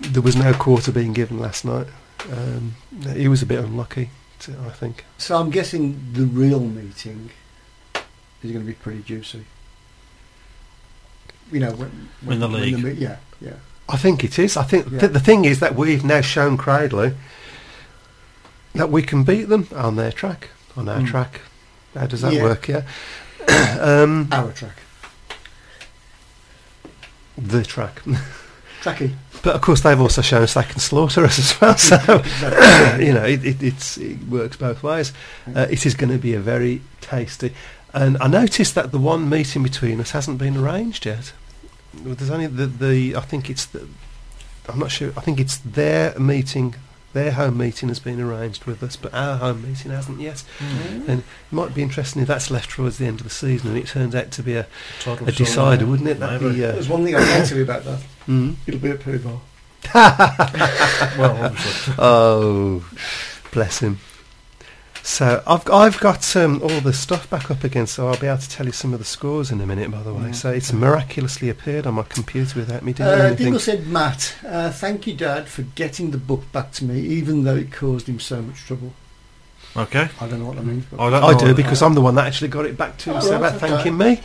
A: there was no quarter being given last night. Um, he was a bit unlucky, I think.
B: So I'm guessing the real meeting is going to be pretty juicy. You know, when, when
D: the
B: when
D: league.
B: me- yeah, yeah.
A: I think it is. I think
B: Yeah.
A: th- the thing is that we've now shown Cradley that we can beat them on their track, on our
B: Mm.
A: track. How does that
B: Yeah.
A: work? Yeah. <coughs> um,
B: Our track,
A: the track. <laughs>
B: tracky.
A: But of course, they've also shown us they can slaughter us as well. <laughs> So <coughs> you know, it, it, it's, it works both ways. Uh, it is going to be a very tasty. And I noticed that the one meeting between us hasn't been arranged yet. There's only the, the I think it's the, I'm not sure. I think it's their meeting, their home meeting has been arranged with us, but our home meeting hasn't yet.
B: Mm.
A: And it might be interesting if that's left towards the end of the season and it turns out to be a,
D: Title
A: a decider,
D: yeah.
A: wouldn't it? That'd
D: Maybe.
A: be. Uh,
B: There's one thing I can tell you about that. <laughs>
A: mm.
B: It'll be at Pooh Bar. <laughs>
D: Well, obviously.
A: Oh, bless him. So I've I've got um, all the stuff back up again, so I'll be able to tell you some of the scores in a minute. By the way,
B: Yeah.
A: so it's miraculously appeared on my computer without me doing
B: Uh,
A: anything.
B: Dingle said, Matt, uh, thank you, Dad, for getting the book back to me, even though it caused him so much trouble.
D: Okay.
B: I don't know what that means. But
D: I don't
A: I do because I'm the one that actually got it back to him.
B: Oh,
A: so
B: right,
A: about
B: okay.
A: thanking me.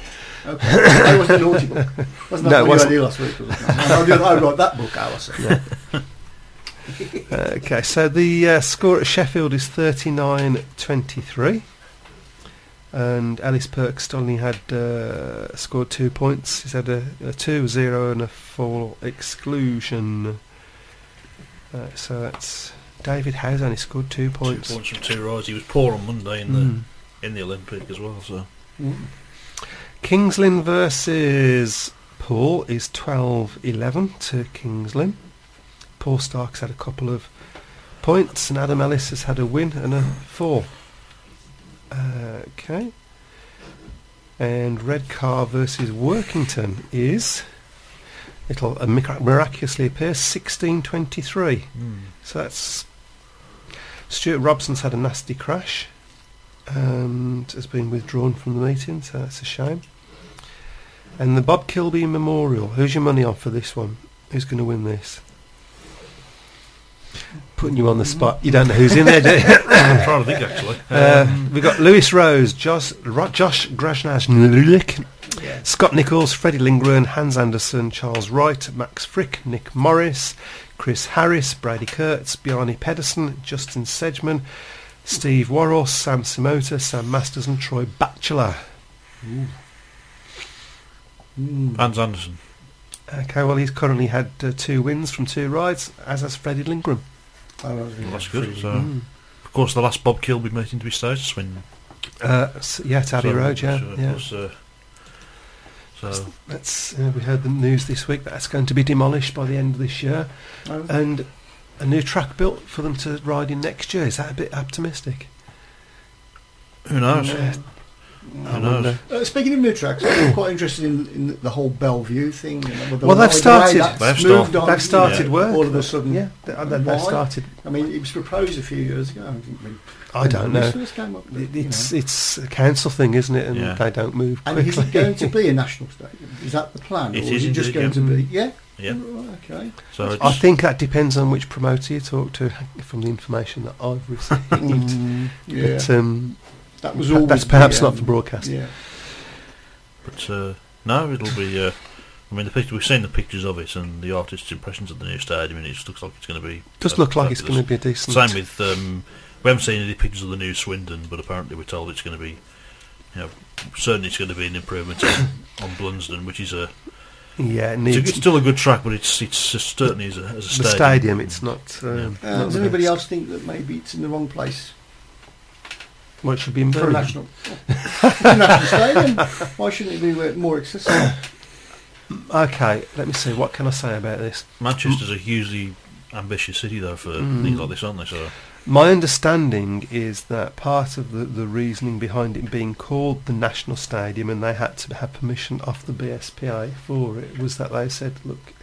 B: okay. that wasn't a naughty book. <laughs> Wasn't that
A: it
B: what
A: wasn't.
B: you idea last week? Was it? No, I, wrote that book, Alison. <laughs>
A: Okay, so the uh, score at Sheffield is 39-23. And Ellis Perks only had uh, scored two points. He's had a, a 2, 0 and a 4 exclusion. Uh, so that's... David Howe's only scored two points.
D: Two
A: points.
D: from two rides. He was poor on Monday in the
A: Mm.
D: in the Olympic as well. So
B: Mm.
A: Kings versus Poole is 12-11 to Kings Lynn. Paul Stark's had a couple of points and Adam Ellis has had a win and a four. Uh, okay. And Redcar versus Workington is it'll uh, miraculously appear 1623. So that's Stuart Robson's had a nasty crash and has been withdrawn from the meeting, so that's a shame. And the Bob Kilby Memorial. Who's your money on for this one? Who's going to win this? Putting you on the spot. You don't know who's in there, do you? <coughs>
D: I'm trying to think actually.
A: Uh, we've got Lewis Rose, Josh, Ro- Josh Grasnash, Scott Nicholls, Freddie Lindgren, Hans Andersen, Charles Wright, Max Fricke, Nick Morris, Chris Harris, Brady Kurtz, Bjarni Pedersen, Justin Sedgman, Steve Worrall, Sam Simota, Sam Masters and Troy Batchelor.
D: Hans Andersen.
A: Okay, well he's currently had uh, two wins from two rides, as has Freddie Lindgren.
B: Oh,
D: Well, that's good. So, of course, the last Bob Kilby meeting to be staged, Swindon.
A: Uh, s- yeah, to Abbey
D: So,
A: Road, yeah.
D: so,
A: yeah.
D: was, uh, so
A: That's, uh, we heard the news this week that that's going to be demolished by the end of this year,
B: Oh.
A: and a new track built for them to ride in next year. Is that a bit optimistic?
D: who knows?
A: Uh,
D: Who
A: I
D: knows?
B: Uh, speaking of new tracks, I'm <coughs> quite interested in, in the whole Bellevue thing. You the
A: Well, they've started.
B: that's
D: They've
B: moved
D: started.
B: on,
A: They've started
B: yeah,
A: work.
B: All of a sudden,
A: Yeah, they, they, they've
B: Why?
A: started.
B: I mean, it was proposed a few years ago. I, think when-
A: I don't know.
B: came up,
A: It,
B: you
A: it's
B: know.
A: it's a council thing, isn't it? And
D: Yeah.
A: they don't move
B: And
A: quickly.
B: is it going to be a <laughs> national stadium? Is that the plan,
D: It
B: or
D: is
B: is it just
D: indeed,
B: going to be? Yeah.
D: Yeah.
B: Right, okay.
D: So
A: I think that depends on which promoter you talk to, from the information that I've received. <laughs>
B: Mm, yeah.
A: But um,
B: that was
A: that-
B: all.
A: that's perhaps not for broadcast.
B: Yeah.
D: but uh, no, it'll be. Uh, I mean, the picture, we've seen the pictures of it and the artists' impressions of the new stadium, and it just looks like it's going to be.
A: does
D: uh,
A: look like it's going to be a decent.
D: Same with. Um, we haven't seen any pictures of the new Swindon, but apparently we're told it's going to be. You know, certainly it's going to be an improvement on, on Blunsdon, which is a.
A: yeah, it
D: It's,
A: needs
D: a- it's still a good track, but it's it's just certainly as a, as a
A: the
D: stadium.
A: stadium. It's not. Um,
D: Yeah.
B: Uh,
A: not
B: does anybody else think that maybe it's in the wrong place
A: Well, it should be in
B: for a
A: Birmingham.
B: national, national stadium? Why shouldn't it be more accessible?
A: Okay, let me see. What can I say about this?
D: Manchester's a hugely ambitious city, though, for
A: Mm.
D: things like this, aren't they? So
A: My understanding is that part of the, the reasoning behind it being called the National Stadium and they had to have permission off the BSPA for it was that they said, look,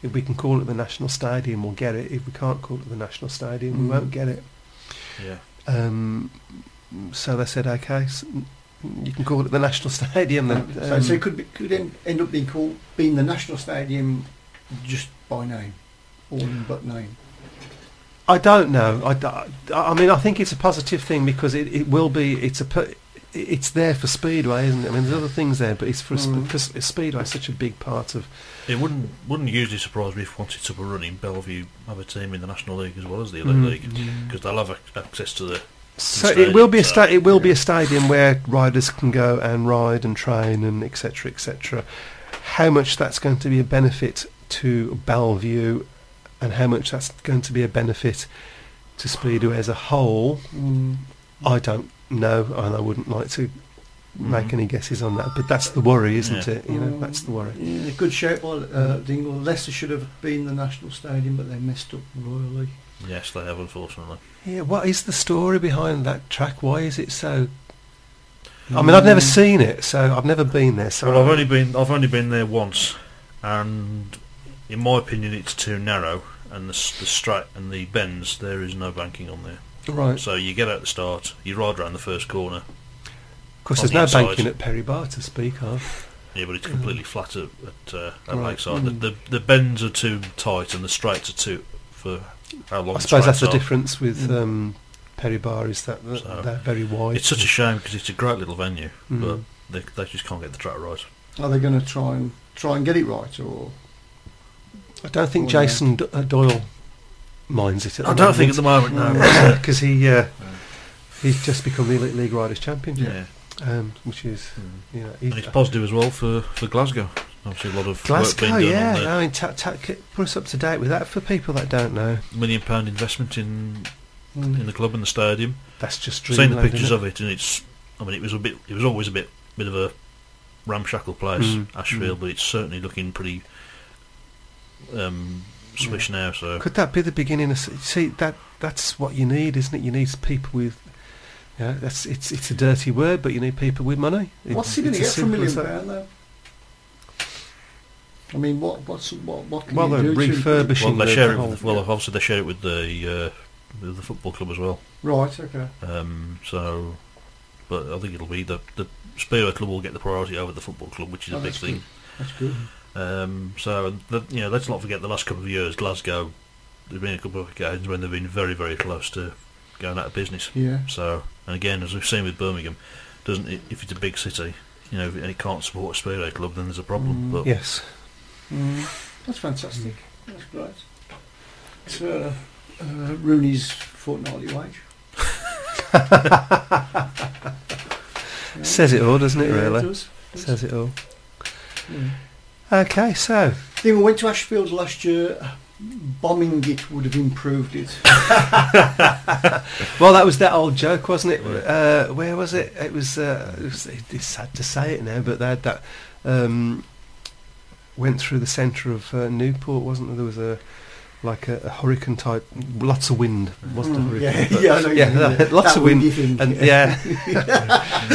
A: if we can call it the National Stadium, we'll get it. If we can't call it the National Stadium,
B: Mm.
A: we won't get it.
D: yeah,
A: Um, so they said, okay, s you can call it the National <laughs> Stadium then.
B: so,
A: Um,
B: so it could be, could end, end up being called being the national stadium just by name, all in but name.
A: I don't know. I, I mean, I think it's a positive thing because it, it will be. It's a. It's there for speedway, isn't it? I mean, there's other things there, but it's for
B: Mm.
A: because speedway is such a big part of.
D: it wouldn't wouldn't usually surprise me if once it's up and running, Bellevue have a team in the National League as well as the Elite
A: Mm.
D: League because they'll have access to the.
A: So
D: stadium,
A: it will be a sta- It will be a stadium where riders can go and ride and train and etc. etc. How much that's going to be a benefit to Bellevue, and how much that's going to be a benefit to speedway as a whole,
B: Mm.
A: I don't know, and I wouldn't like to make
D: Mhm.
A: any guesses on that. But that's the worry, isn't
D: Yeah.
A: it? You know,
B: Mm.
A: that's the worry.
B: Yeah, good shape by uh, Dingle. Leicester should have been the national stadium, but they messed up royally.
D: Yes, they have unfortunately.
A: Yeah, what is the story behind that track? Why is it so? I mean, I've never seen it, so I've never been there. So
D: Well, I've only been I've only been there once, and in my opinion, it's too narrow, and the the straight and the bends there is no banking on there.
A: right.
D: So you get out the start, you ride around the first corner,
A: Of course, there's
D: the
A: no
D: inside.
A: banking at Perry Barr to speak of.
D: yeah, but it's completely flat at at, uh, at
A: Right.
D: Lakeside.
B: Mm.
D: The, the the bends are too tight, and the straights are too for how long.
A: I suppose that's
D: straights
A: the
D: are.
A: difference with
B: Mm.
A: um, Perry Barr is that th-
D: So,
A: they're very wide.
D: It's such a shame because it's a great little venue,
A: Mm.
D: but they they just can't get the track right.
B: Are they going to try and try and get it right, or
A: I don't think
B: Well.
A: Jason D- uh, Doyle minds it. At the
D: I don't think at the moment, no.
A: because he uh, he's just become the Elite League Riders Champion,
D: Yeah,
A: um, which is you know he's,
D: and it's positive as well for, for Glasgow. Obviously, a lot of work
A: Glasgow,
D: being done
A: yeah.
D: on
A: I mean, ta- ta- put us up to date with that for people that don't know.
D: million pound investment in
B: Mm.
D: in the club and the stadium.
A: That's just
D: Seen the pictures
A: isn't
D: of it, and it's. I mean, it was a bit. It was always a bit bit of a ramshackle place,
A: Mm,
D: Ashfield,
A: mm.
D: but it's certainly looking pretty um, swish now. So
A: Could that be the beginning of see that that's what you need, isn't it? You need people with. Yeah, that's it's it's a dirty word, but you need people with money. It-
B: what's he going to get
A: as
B: for a million
A: that.
B: pound though? I mean, what what's what what can
A: Well,
B: you
A: they're
B: do to-
A: refurbishing
D: well, they
A: the,
D: share
A: the
D: it.
A: whole.
D: With, well, obviously they share it with the uh, the football club as well.
B: Right, okay.
D: Um, so, but I think it'll be the the Speedway club will get the priority over the football club, which is
B: Oh,
D: a big
B: that's
D: thing.
B: That's good.
D: Um, so, the, you know, let's not forget the last couple of years, Glasgow there've been a couple of occasions when they've been very, very close to going out of business.
B: Yeah.
D: So, and again, as we've seen with Birmingham, doesn't it, if it's a big city, you know, and it can't support a speedway club, then there's a problem.
B: Mm.
D: But
A: Yes.
B: That's fantastic. That's great. It's uh, uh, Rooney's fortnightly wage. <laughs> Yeah.
A: Says it all, doesn't it,
B: Yeah,
A: really?
B: does. Does.
A: Says it all.
B: Yeah.
A: Okay, so
B: I think we went to Ashfield last year. Bombing it would have improved it. <laughs>
A: well, that was that old joke, wasn't it? Uh, where was it? It was. Uh, it was it's sad to say it now, but they had that um, went through the centre of uh, Newport, wasn't there? There was a like a, a hurricane type, lots of wind. Wasn't a
B: Mm,
A: hurricane?
B: yeah, <laughs> yeah,
A: yeah,
B: yeah.
A: lots of wind,
B: thing,
A: and
B: yeah.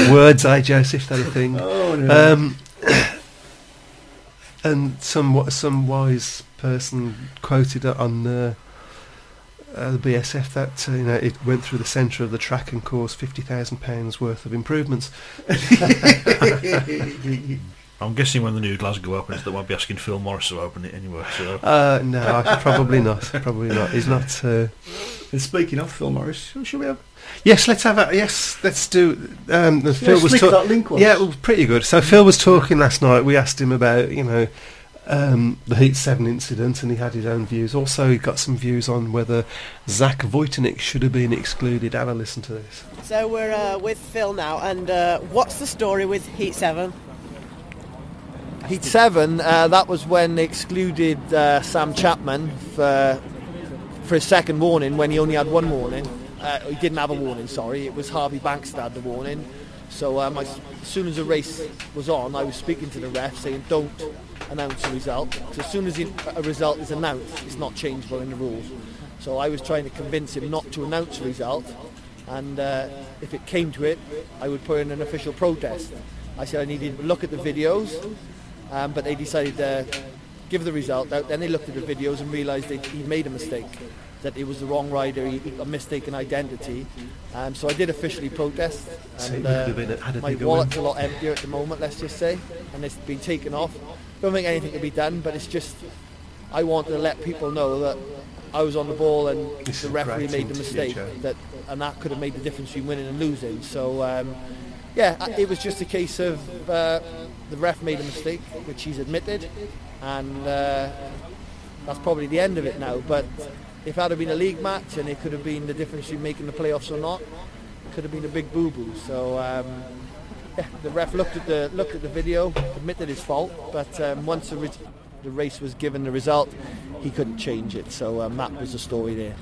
B: <laughs>
A: words, I Joseph? That a thing.
B: Oh no.
A: Um, <coughs> and some some wise person quoted on uh, uh, the BSF that uh, you know it went through the centre of the track and caused fifty thousand pounds worth of improvements. <laughs>
D: I'm guessing when the new Glasgow opens, they won't be asking Phil Morris to open it anyway. So
A: Uh, no, probably not. Probably not. He's not. Uh,
B: and speaking of Phil Morris, should we have?
A: yes, let's have a yes. Let's do. Um, the Phil was
B: flick
A: talk-
B: that link once.
A: Yeah, it was pretty good. So Phil was talking last night. We asked him about you know um, the Heat Seven incident, and he had his own views. Also, he got some views on whether Zach Wajtknecht should have been excluded. Have a listen to this.
E: So we're uh, with Phil now, and uh, what's the story with Heat 7?
G: Heat 7, uh, that was when they excluded uh, Sam Chapman for, for his second warning when he only had one warning. Uh, he didn't have a warning, sorry. It was Harvey Banks that had the warning. So um, I, as soon as the race was on, I was speaking to the ref saying, don't announce a result. So as soon as a result is announced, it's not changeable in the rules. So I was trying to convince him not to announce a result. And uh, if it came to it, I would put in an official protest. I said I needed to look at the videos, um, but they decided to give the result out. Then they looked at the videos and realised he made a mistake, that it was the wrong rider, he, a mistaken identity. Um, so I did officially protest. And, uh,
A: a-
G: my wallet's a lot emptier at the moment, let's just say, and it's been taken off. Don't think anything can be done, but it's just I want to let people know that I was on the ball and the referee made the mistake that, and that could have made the difference between winning and losing. So um, yeah, it was just a case of uh, the ref made a mistake, which he's admitted, and uh, that's probably the end of it now. But if that had been a league match and it could have been the difference between making the playoffs or not, it could have been a big boo-boo. So um, yeah, the ref looked at the looked at the video, admitted his fault, but um, once the, the race was given the result, he couldn't change it. So um, that was the story there.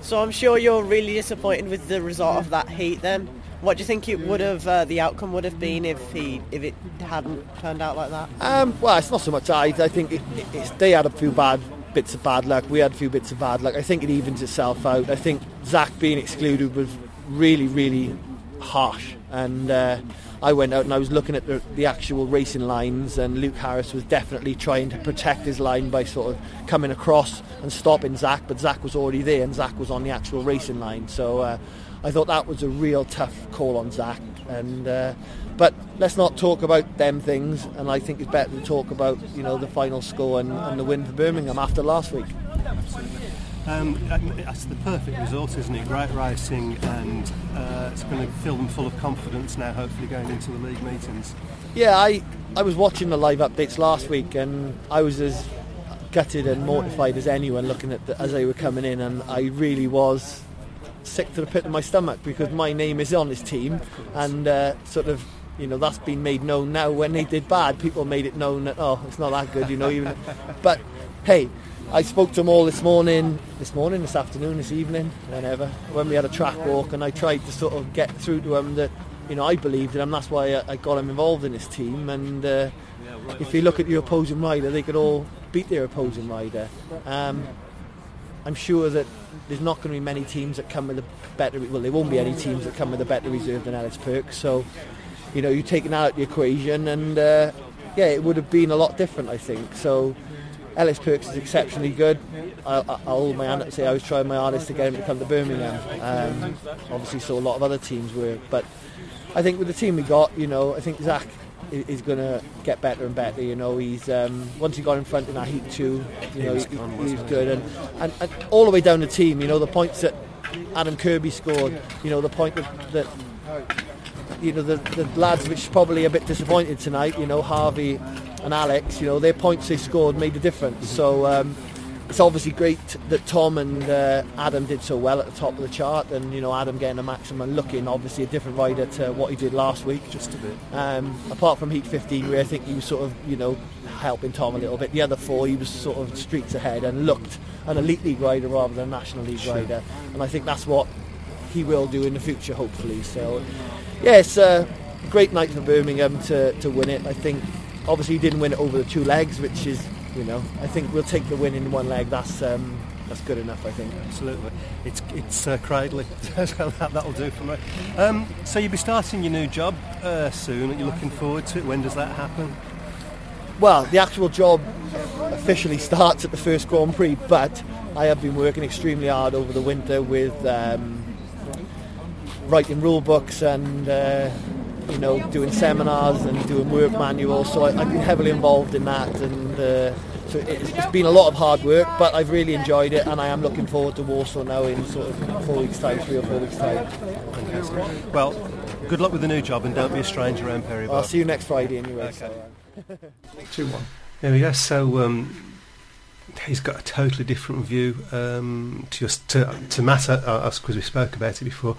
E: So I'm sure you're really disappointed with the result of that heat. Then, what do you think it would have, uh, the outcome would have been if he, if it hadn't turned out like that?
G: Um, well, it's not so much I. I think it, they had a few bad bits of bad luck. We had a few bits of bad luck. I think it evens itself out. I think Zach being excluded was really, really harsh. And uh, I went out and I was looking at the, the actual racing lines, and Luke Harris was definitely trying to protect his line by sort of coming across and stopping Zach. But Zach was already there, and Zach was on the actual racing line. So. Uh, I thought that was a real tough call on Zach. And uh, but let's not talk about them things. And I think it's better to talk about you know the final score and, and the win for Birmingham after last week.
A: Um, that's the perfect result, isn't it? Great racing, and uh, it's going to fill them full of confidence now. Hopefully, going into the league meetings.
G: Yeah, I I was watching the live updates last week, and I was as gutted and mortified as anyone looking at the, as they were coming in, and I really was sick to the pit of my stomach because my name is on this team, and uh, sort of. You know that's been made known now. When they did bad, people made it known that oh, it's not that good. You know, even. <laughs> But hey, I spoke to them all this morning, this morning, this afternoon, this evening, whenever, when we had a track walk, and I tried to sort of get through to them that, you know, I believed in them. That's why I, I got them involved in this team. And uh, if you look at your opposing rider, they could all beat their opposing rider. Um, I'm sure that there's not going to be many teams that come with a better. Well, there won't be any teams that come with a better reserve than Ellis Perk. So, you know, you're taking that out the equation, and uh, yeah, it would have been a lot different, I think. So. Ellis Perks is exceptionally good. I, I, my say I was trying my hardest to get him to come to Birmingham. Um, obviously, saw a lot of other teams were, but I think with the team we got, you know, I think Zach is going to get better and better. You know, he's um, once he got in front in that heat two, you know,
A: was
G: he,
A: gone,
G: he
A: wasn't
G: was
A: he?
G: good, and, and, and all the way down the team. You know, the points that Adam Kirby scored. You know, the point that. that you know the, the lads which is probably a bit disappointed tonight you know Harvey and Alex you know their points they scored made a difference so um, it's obviously great that Tom and uh, Adam did so well at the top of the chart and you know Adam getting a maximum looking obviously a different rider to what he did last week.
A: Just a bit.
G: um, apart from Heat 15 where I think he was sort of you know helping Tom a little bit. The other four he was sort of streets ahead and looked an elite league rider rather than a national league
A: Sure.
G: rider. And I think that's what he will do in the future hopefully. So yeah it's a great night for Birmingham to, to win it. I think obviously he didn't win it over the two legs which is you know I think we'll take the win in one leg that's um, that's good enough I think
A: Absolutely. It's it's uh, Cradley. <laughs> that, that'll do for me. Um, so you'll be starting your new job uh, soon. Are you looking forward to it? When does that happen?
G: Well, the actual job officially starts at the first Grand Prix, but I have been working extremely hard over the winter with um, writing rule books and uh, you know doing seminars and doing work manuals. So I, I've been heavily involved in that, and uh, so it's, it's been a lot of hard work. But I've really enjoyed it, and I am looking forward to Warsaw now in sort of four weeks' time, three or four weeks' time.
A: Well, good luck with the new job and don't be a stranger around Perry
G: I'll see you next Friday anyway.
A: Okay.
G: So, uh,
B: Two one.
A: There we go. So um, he's got a totally different view um, to us to, to Matt, uh, because we spoke about it before,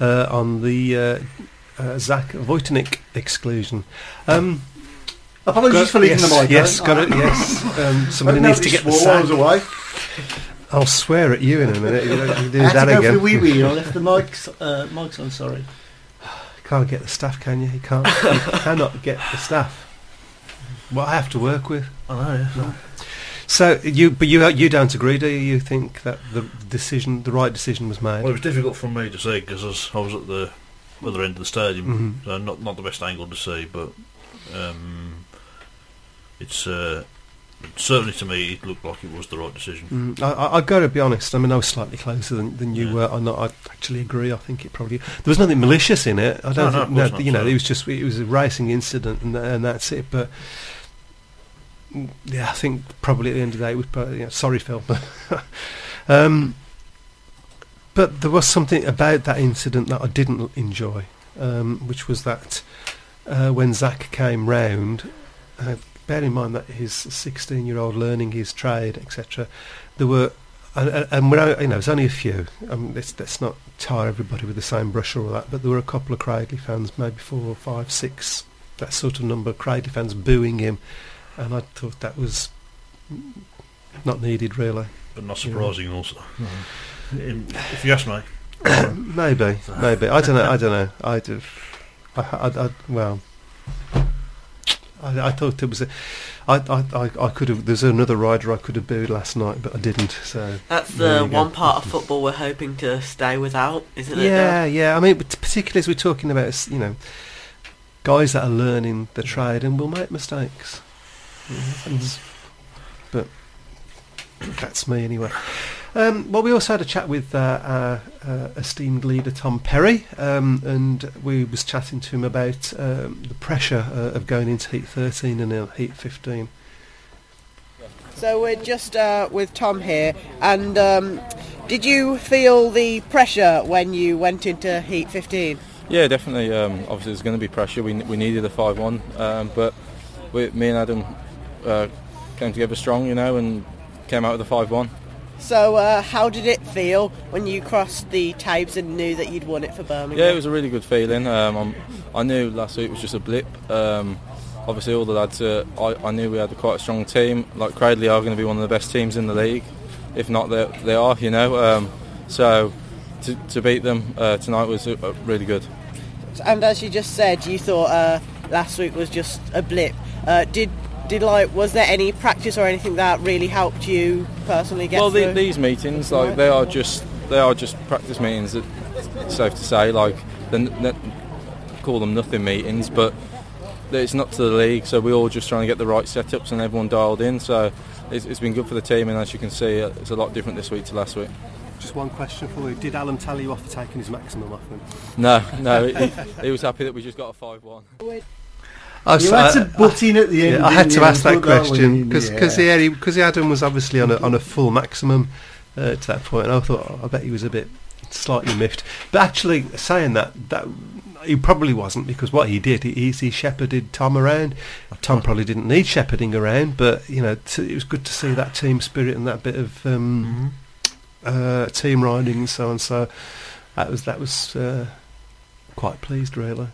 A: uh, on the uh, uh, Zach Wajtknecht exclusion. Um,
B: Apologies
A: got-
B: for leaving
A: yes,
B: the mic.
A: Yes,
B: on.
A: got it. Yes. Um, somebody needs to get the
B: swore while I was
A: sack.
B: away.
A: I'll swear at you in a minute. You, don't- do
B: I had
A: that
B: to go
A: again.
B: for the wee wee. I left the mics, uh, mics on. Sorry. <sighs>
A: can't get the staff, can you? You can't. you cannot get the staff. What I have to work with.
D: I know. Yeah.
A: So you, but you, you don't agree, do you? You think that the decision, the right decision, was made?
D: Well, it was difficult for me to say because I was at the other end of the stadium,
A: Mhm.
D: so not not the best angle to see, but um, it's uh, certainly to me it looked like it was the right decision.
A: Mm, I, I, got to be honest. I mean, I was slightly closer than, than you
D: Yeah.
A: were. I'm not. I actually agree. I think it probably there was nothing malicious in it. I don't
D: No, no,
A: think.
D: course not,
A: you know,
D: so-
A: it was just it was a racing incident, and, and that's it. But mm, yeah, I think probably at the end of the day, it was probably, you know, sorry, Phil. <laughs> um, but there was something about that incident that I didn't enjoy, um, which was that uh, when Zach came round, uh, bear in mind that he's 16 year old learning his trade, etc. There were, and, and- and when I, you know, there's only a few. Um, let's, let's not tar everybody with the same brush or all that, but there were a couple of Cradley fans, maybe four or five, six, that sort of number of Cradley fans booing him, and I thought that was not needed really.
D: But not
A: Yeah.
D: surprising, also. In- if you ask me, <coughs>
A: maybe, maybe. I don't know. I don't know. I do. I, I, I well. I, I thought there was a. I, I, I, I could have. There's another rider I could have booed last night, but I didn't. So
C: That's the
A: you go.
C: one part of football we're hoping to stay without, isn't it?
A: yeah, yeah. I mean, particularly as we're talking about, you know, guys that are learning the trade and will make mistakes. Mm-hmm. It happens. But that's me anyway. Um, well, we also had a chat with uh, our uh, esteemed leader Tom Perry, um, and we was chatting to him about um, the pressure uh, of going into Heat 13 and now Heat 15.
E: So we're just uh, with Tom here, and um, did you feel the pressure when you went into Heat 15?
H: Yeah, definitely. Um, obviously, there's going to be pressure. We, we needed a 5 1, um, but we, me and Adam uh, came together strong, you know, and came out with a 5 1.
E: So uh, how did it feel when you crossed the tapes and knew that you'd won it for Birmingham?
H: Yeah, it was a really good feeling. Um, I knew last week was just a blip. Um, obviously, all the lads, uh, I, I knew we had a quite a strong team. Like Cradley are going to be one of the best teams in the league. If not, they, they are, you know. Um, so to, to beat them uh, tonight was uh, really good.
E: And as you just said, you thought uh, last week was just a blip. Uh, did did like was there any practice or anything that really helped you personally get
H: well, the, these meetings, like they are just they are just practice meetings. That, safe to say, like they n- n- call them nothing meetings, but it's not to the league. So we're all just trying to get the right setups and everyone dialed in. So it's, it's been good for the team, and as you can see, uh, it's a lot different this week to last week.
A: Just one question for you: Did Alan tell you off for taking his maximum off him?
H: No, no, he, he was happy that we just got a five-one.
A: I was-
B: You had to butt in at the end.
A: Yeah, I had to ask that question
B: in,
A: because
B: yeah.
A: yeah, because Adam was obviously on a on a full maximum uh, to that point, and I thought oh, I bet he was a bit slightly miffed. But actually, saying that that he probably wasn't because what he did he, he shepherded Tom around. Tom probably didn't need shepherding around, but you know t- it was good to see that team spirit and that bit of um, uh, team riding and so on. So that was that was uh, quite pleased really.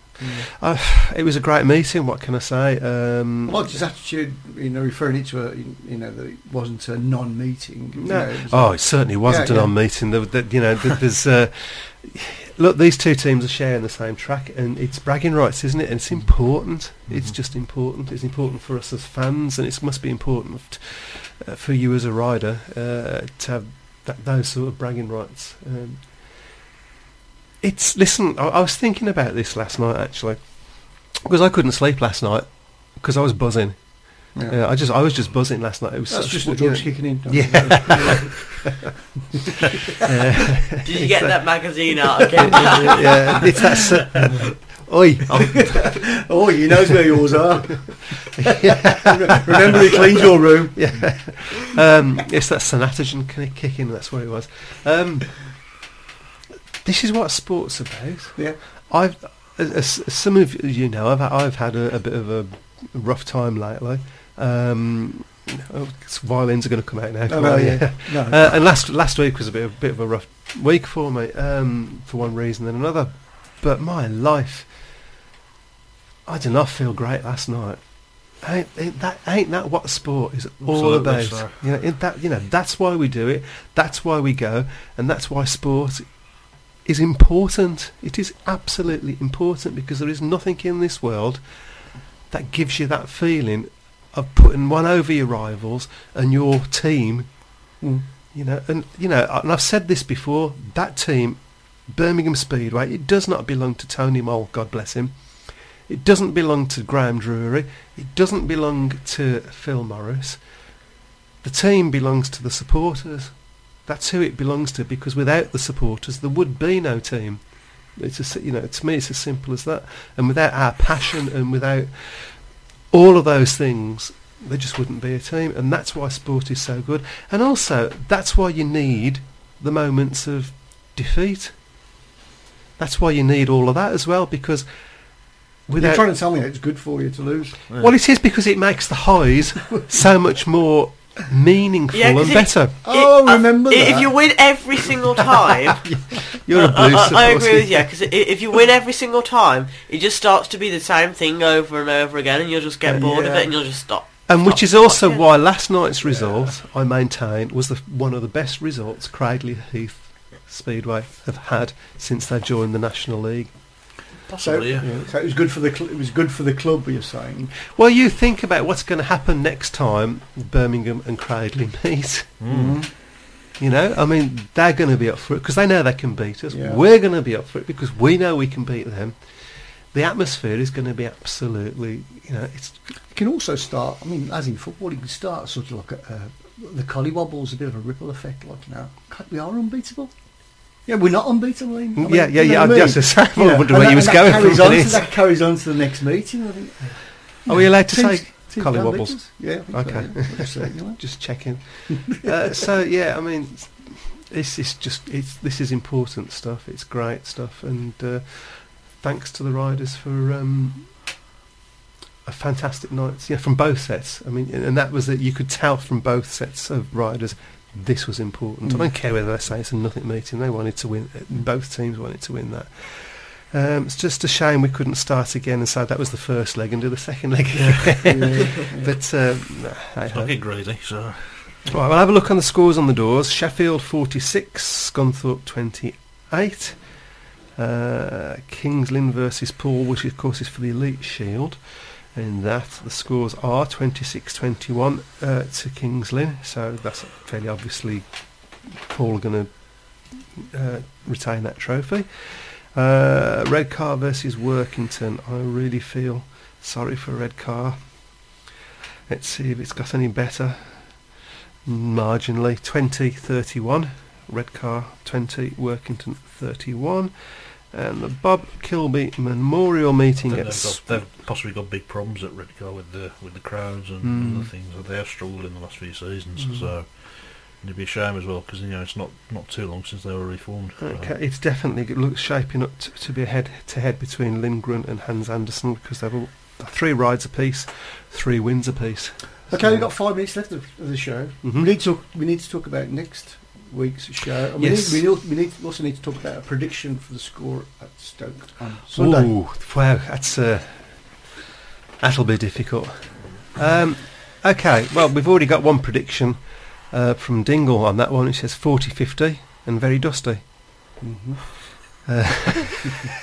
A: Uh, it was a great meeting. What can I say? Um,
B: I liked his attitude, you know, referring it to a, you know, that it wasn't a non-meeting.
A: No.
B: know, it
A: Oh, it certainly wasn't
B: Yeah,
A: an
B: yeah.
A: on meeting. There, there, you know, there- there's uh, look. These two teams are sharing the same track, and it's bragging rights, isn't it? And it's important. It's just important. It's important for us as fans, and it must be important uh, for you as a rider uh, to have that, those sort of bragging rights. Um, it's listen. I, I was thinking about this last night actually, because I couldn't sleep last night because I was buzzing.
B: Yeah.
A: Yeah, I just I was just buzzing last night. It was
B: That's
A: such-
B: just the
A: you
B: drugs
A: know-
B: kicking in.
A: Yeah. <laughs> <laughs>
C: Did you get that magazine out again? <laughs>
A: yeah, it's that. s- oi,
B: oh, he knows where yours are. Remember, he cleaned your room.
A: yeah. Um, it's that Sanatogen ki- kicking. That's what it was. Um, this is what sports about.
B: Yeah.
A: I've, as, as some of you know, I've I've had a, a bit of a rough time lately. Um, oh, violins are going to come out now.
B: Oh,
A: come
B: well, yeah. No. <laughs>
A: Uh, and last last week was a bit of, bit of a rough week for me, um, for one reason and another. But my life, I did not feel great last night. Ain't, ain't that ain't that what sport is all
D: Absolutely,
A: about?
D: sir.
A: You know, that you know that's why we do it. That's why we go, and that's why sport is important. It is absolutely important because there is nothing in this world that gives you that feeling of putting one over your rivals and your team.
B: Mm.
A: You know, and you know, and I've said this before. That team, Birmingham Speedway, it does not belong to Tony Mole. God bless him. It doesn't belong to Graham Drury. It doesn't belong to Phil Morris. The team belongs to the supporters. That's who it belongs to. Because without the supporters, there would be no team. It's a, you know, to me, it's as simple as that. And without our passion and without all of those things, there just wouldn't be a team. And that's why sport is so good. And also, that's why you need the moments of defeat. That's why you need all of that as well. Because Without, You're
B: trying to tell me it's good for you to lose.
A: well, it is because it makes the highs so much more meaningful
C: Yeah, 'cause
A: and
C: it-
A: better.
B: Oh,
C: I-
B: remember
C: i- If you win every single time, <laughs>
A: You're a <laughs>
C: I,
A: blues
C: I, I
A: supporter.
C: agree with you because if you win every single time, it just starts to be the same thing over and over again, and you'll just get
A: Uh,
C: bored of it, and you'll just stop.
A: And which is also
C: watching.
A: why last night's result, I maintain, was the, one of the best results Cradley Heath Speedway have had since they joined the National League.
B: So,
D: Possibly, yeah.
B: so it was good for the cl- it was good for the club. You're saying?
A: Well, you think about what's going to happen next time Birmingham and Cradley <laughs> meet.
B: Mm-hmm.
A: You know, I mean, they're going to be up for it because they know they can beat us.
B: Yeah.
A: We're going to be up for it because we know we can beat them. The atmosphere is going to be absolutely, you know, it's
B: You can also start. I mean, as in football, you can start sort of like a, uh, the collywobbles, a bit of a ripple effect. Like you know, God, we are unbeatable. Yeah, we're not unbeatable. I mean,
A: yeah, yeah,
B: you know
A: yeah.
B: I <laughs>
A: I
B: mean?
A: just I was
B: You know,
A: wondering
B: and
A: where
B: that-
A: you was going
B: that
A: from
B: carries, on to, that carries on to the next meeting. I think.
A: Are we allowed to
B: Teams-
A: say
B: teams
A: collie wobbles?
B: Yeah.
A: Okay.
B: So, yeah. Just saying, you <laughs> know.
A: Just checking. uh, so yeah, I mean, this is just it's this is important stuff. It's great stuff, and uh, thanks to the riders for um, a fantastic night. Yeah, from both sets. I mean, and that was that you could tell from both sets of riders. This was important. I
B: Mm.
A: don't care whether they say it's a nothing meeting. They wanted to win. Both teams wanted to win that. Um, it's just a shame we couldn't start again and say that was the first leg and do the second leg again. <laughs> but um, nah, hey
D: It's
A: ho.
D: not get greedy, so
A: Right, we'll have a look on the scores on the doors. Sheffield 46, Scunthorpe 28. Uh, Kings Lynn versus Poole, which of course is for the Elite Shield. In that, the scores are 26-21 uh, to Kings Lynn, so that's fairly obviously Poole going to uh, retain that trophy. Uh, Redcar versus Workington. I really feel sorry for Redcar. Let's see if it's got any better marginally 20 31 Redcar 20 workington 31 And the Bob Kilby Memorial Meeting
D: They've,
A: at
D: got, they've possibly got big problems at Redcar with the with the crowds and
A: Mm.
D: other things. They have struggled in the last few seasons,
A: Mm.
D: so it'd be a shame as well because you know it's not not too long since they were reformed. so-
A: Okay, it's definitely it looks shaping up to, to be a head to head between Lindgren and Hans Andersen because they've all three rides apiece, three wins apiece.
B: Okay, we've got five minutes left of, of the show.
A: Mhm.
B: We need to we need to talk about next week's show. And we,
A: Yes.
B: need, we, need, we need also need to talk about a prediction for the score at Stoke on Sunday.
A: Ooh, wow, that's uh, that'll be difficult. Um, okay, well we've already got one prediction uh, from Dingle on that one. It says 40-50 and very dusty.
B: Mhm.
A: Uh,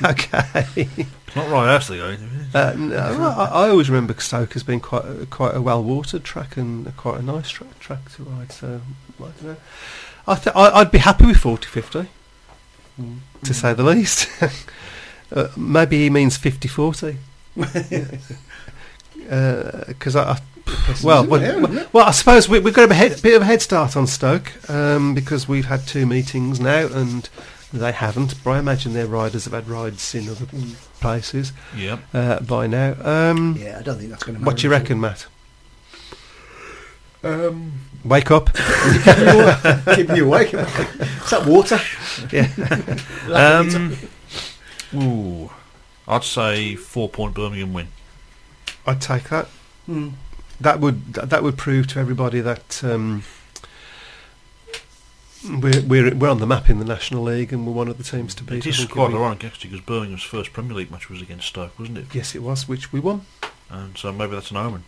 A: <laughs> okay.
D: Not right after they go.
A: Uh, no, I, I always remember Stoke as being quite a, quite a well watered track and a, quite a nice track, track to ride. So I don't know. I th- I, I'd be happy with 40-50,
B: Mm.
A: to say the least. <laughs> uh, maybe he means 50-40. Because <laughs> I, I well, well,
B: there, isn't
A: well, I suppose we, we've got a head, bit of a head start on Stoke um, because we've had two meetings now and they haven't. But I imagine their riders have had rides in other places
D: Yep.
A: uh, by now. Um,
B: Yeah, I don't think that's going to matter.
A: what do you
B: at all.
A: reckon, Matt?
D: Um,
A: Wake up. <laughs>
B: Keeping you awake. Is that water?
A: yeah. <laughs>
D: um, ooh, I'd say four point Birmingham win.
A: I'd take that.
B: Hmm.
A: That would that, that would prove to everybody that um, we're, we're we're on the map in the National League and we're one of the teams to beat.
D: It is
A: I
D: is
A: think
D: quite
A: be-
D: ironic actually because Birmingham's first Premier League match was against Stoke, wasn't it?
A: Yes, it was, which we won.
D: And so maybe that's an omen.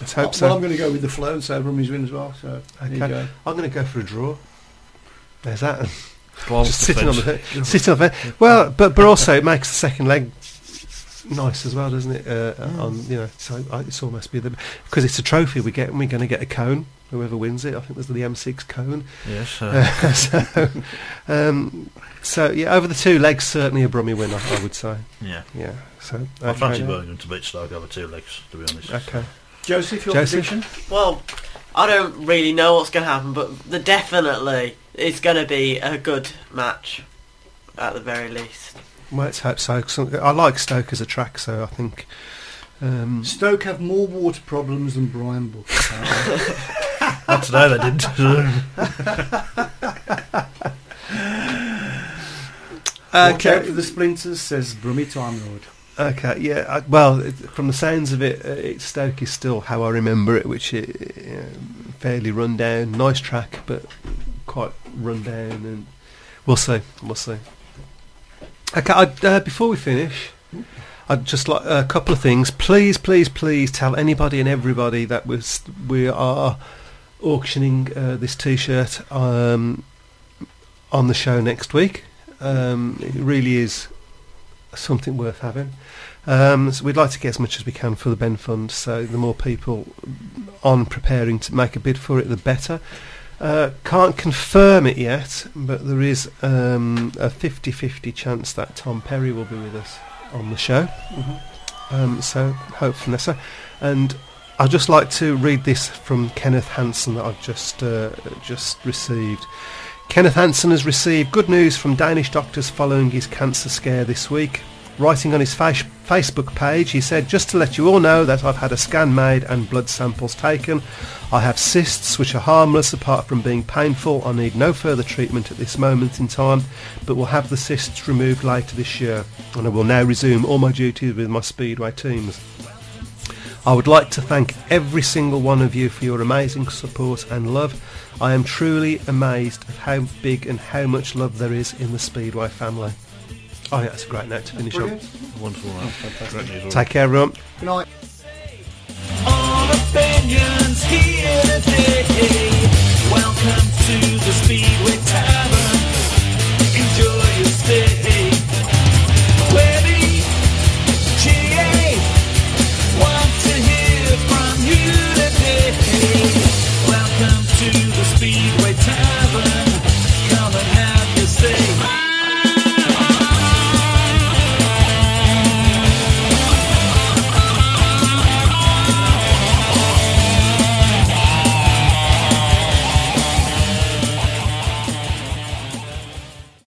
A: Let's hope
B: Well,
A: so.
B: I'm going to go with the flow and say Brummie's win as well. So
A: Okay.
B: go.
A: I'm going to go for a draw. There's that. <laughs>
D: Well,
A: Just sitting on the
D: defence.
A: sitting on the well, but but also it makes the second leg nice as well, doesn't it? Uh, On you know, so uh, it's almost be the because it's a trophy we get, and we're going to get a cone. Whoever wins it, I think there's the M6 cone.
D: Yes. Uh,
A: Uh, <laughs> so, um, so yeah, over the two legs, certainly a Brummie win, I, I would say.
D: yeah.
A: Yeah. So
D: I fancy. Birmingham to beat Stoke over two legs, to be honest.
A: Okay.
B: Joseph, your
A: Joseph?
B: prediction?
C: Well, I don't really know what's going to happen, but the definitely it's going to be a good match at the very least.
A: Well, let's hope so. 'cause I like Stoke as a track, so I think. Um,
B: Stoke have more water problems than Brian Book. <laughs>
D: Not today they didn't. <laughs> <laughs>
B: Watch out
A: okay.
B: for the splinters, says Brummie Time Lord.
A: Okay, yeah. Well, from the sounds of it, uh, it, Stoke is still how I remember it, which is uh, fairly run down. Nice track, but quite run down, and we'll see. We'll see. Okay, uh, before we finish, I'd just like a couple of things. Please, please, please tell anybody and everybody that we're, we are auctioning uh, this T-shirt um, on the show next week. Um, it really is something worth having. Um, so we'd like to get as much as we can for the Ben Fund. So the more people on preparing to make a bid for it, the better. Uh, can't confirm it yet, but there is um, a 50-50 chance that Tom Perry will be with us on the show. Um, so hopefully so. And I'd just like to read this from Kenneth Hansen that I've just uh, just received. Kenneth Hansen has received good news from Danish doctors following his cancer scare this week. Writing on his face- Facebook page, he said, Just to let you all know that I've had a scan made and blood samples taken. I have cysts which are harmless apart from being painful. I need no further treatment at this moment in time, but will have the cysts removed later this year. And I will now resume all my duties with my Speedway teams. I would like to thank every single one of you for your amazing support and love. I am truly amazed at how big and how much love there is in the Speedway family. Oh, yeah, that's a great note to finish on.
D: Wonderful. Oh,
A: Take care, everyone.
B: Good night.
I: All opinions here today. Welcome to the Speedway Tavern. Enjoy your stay.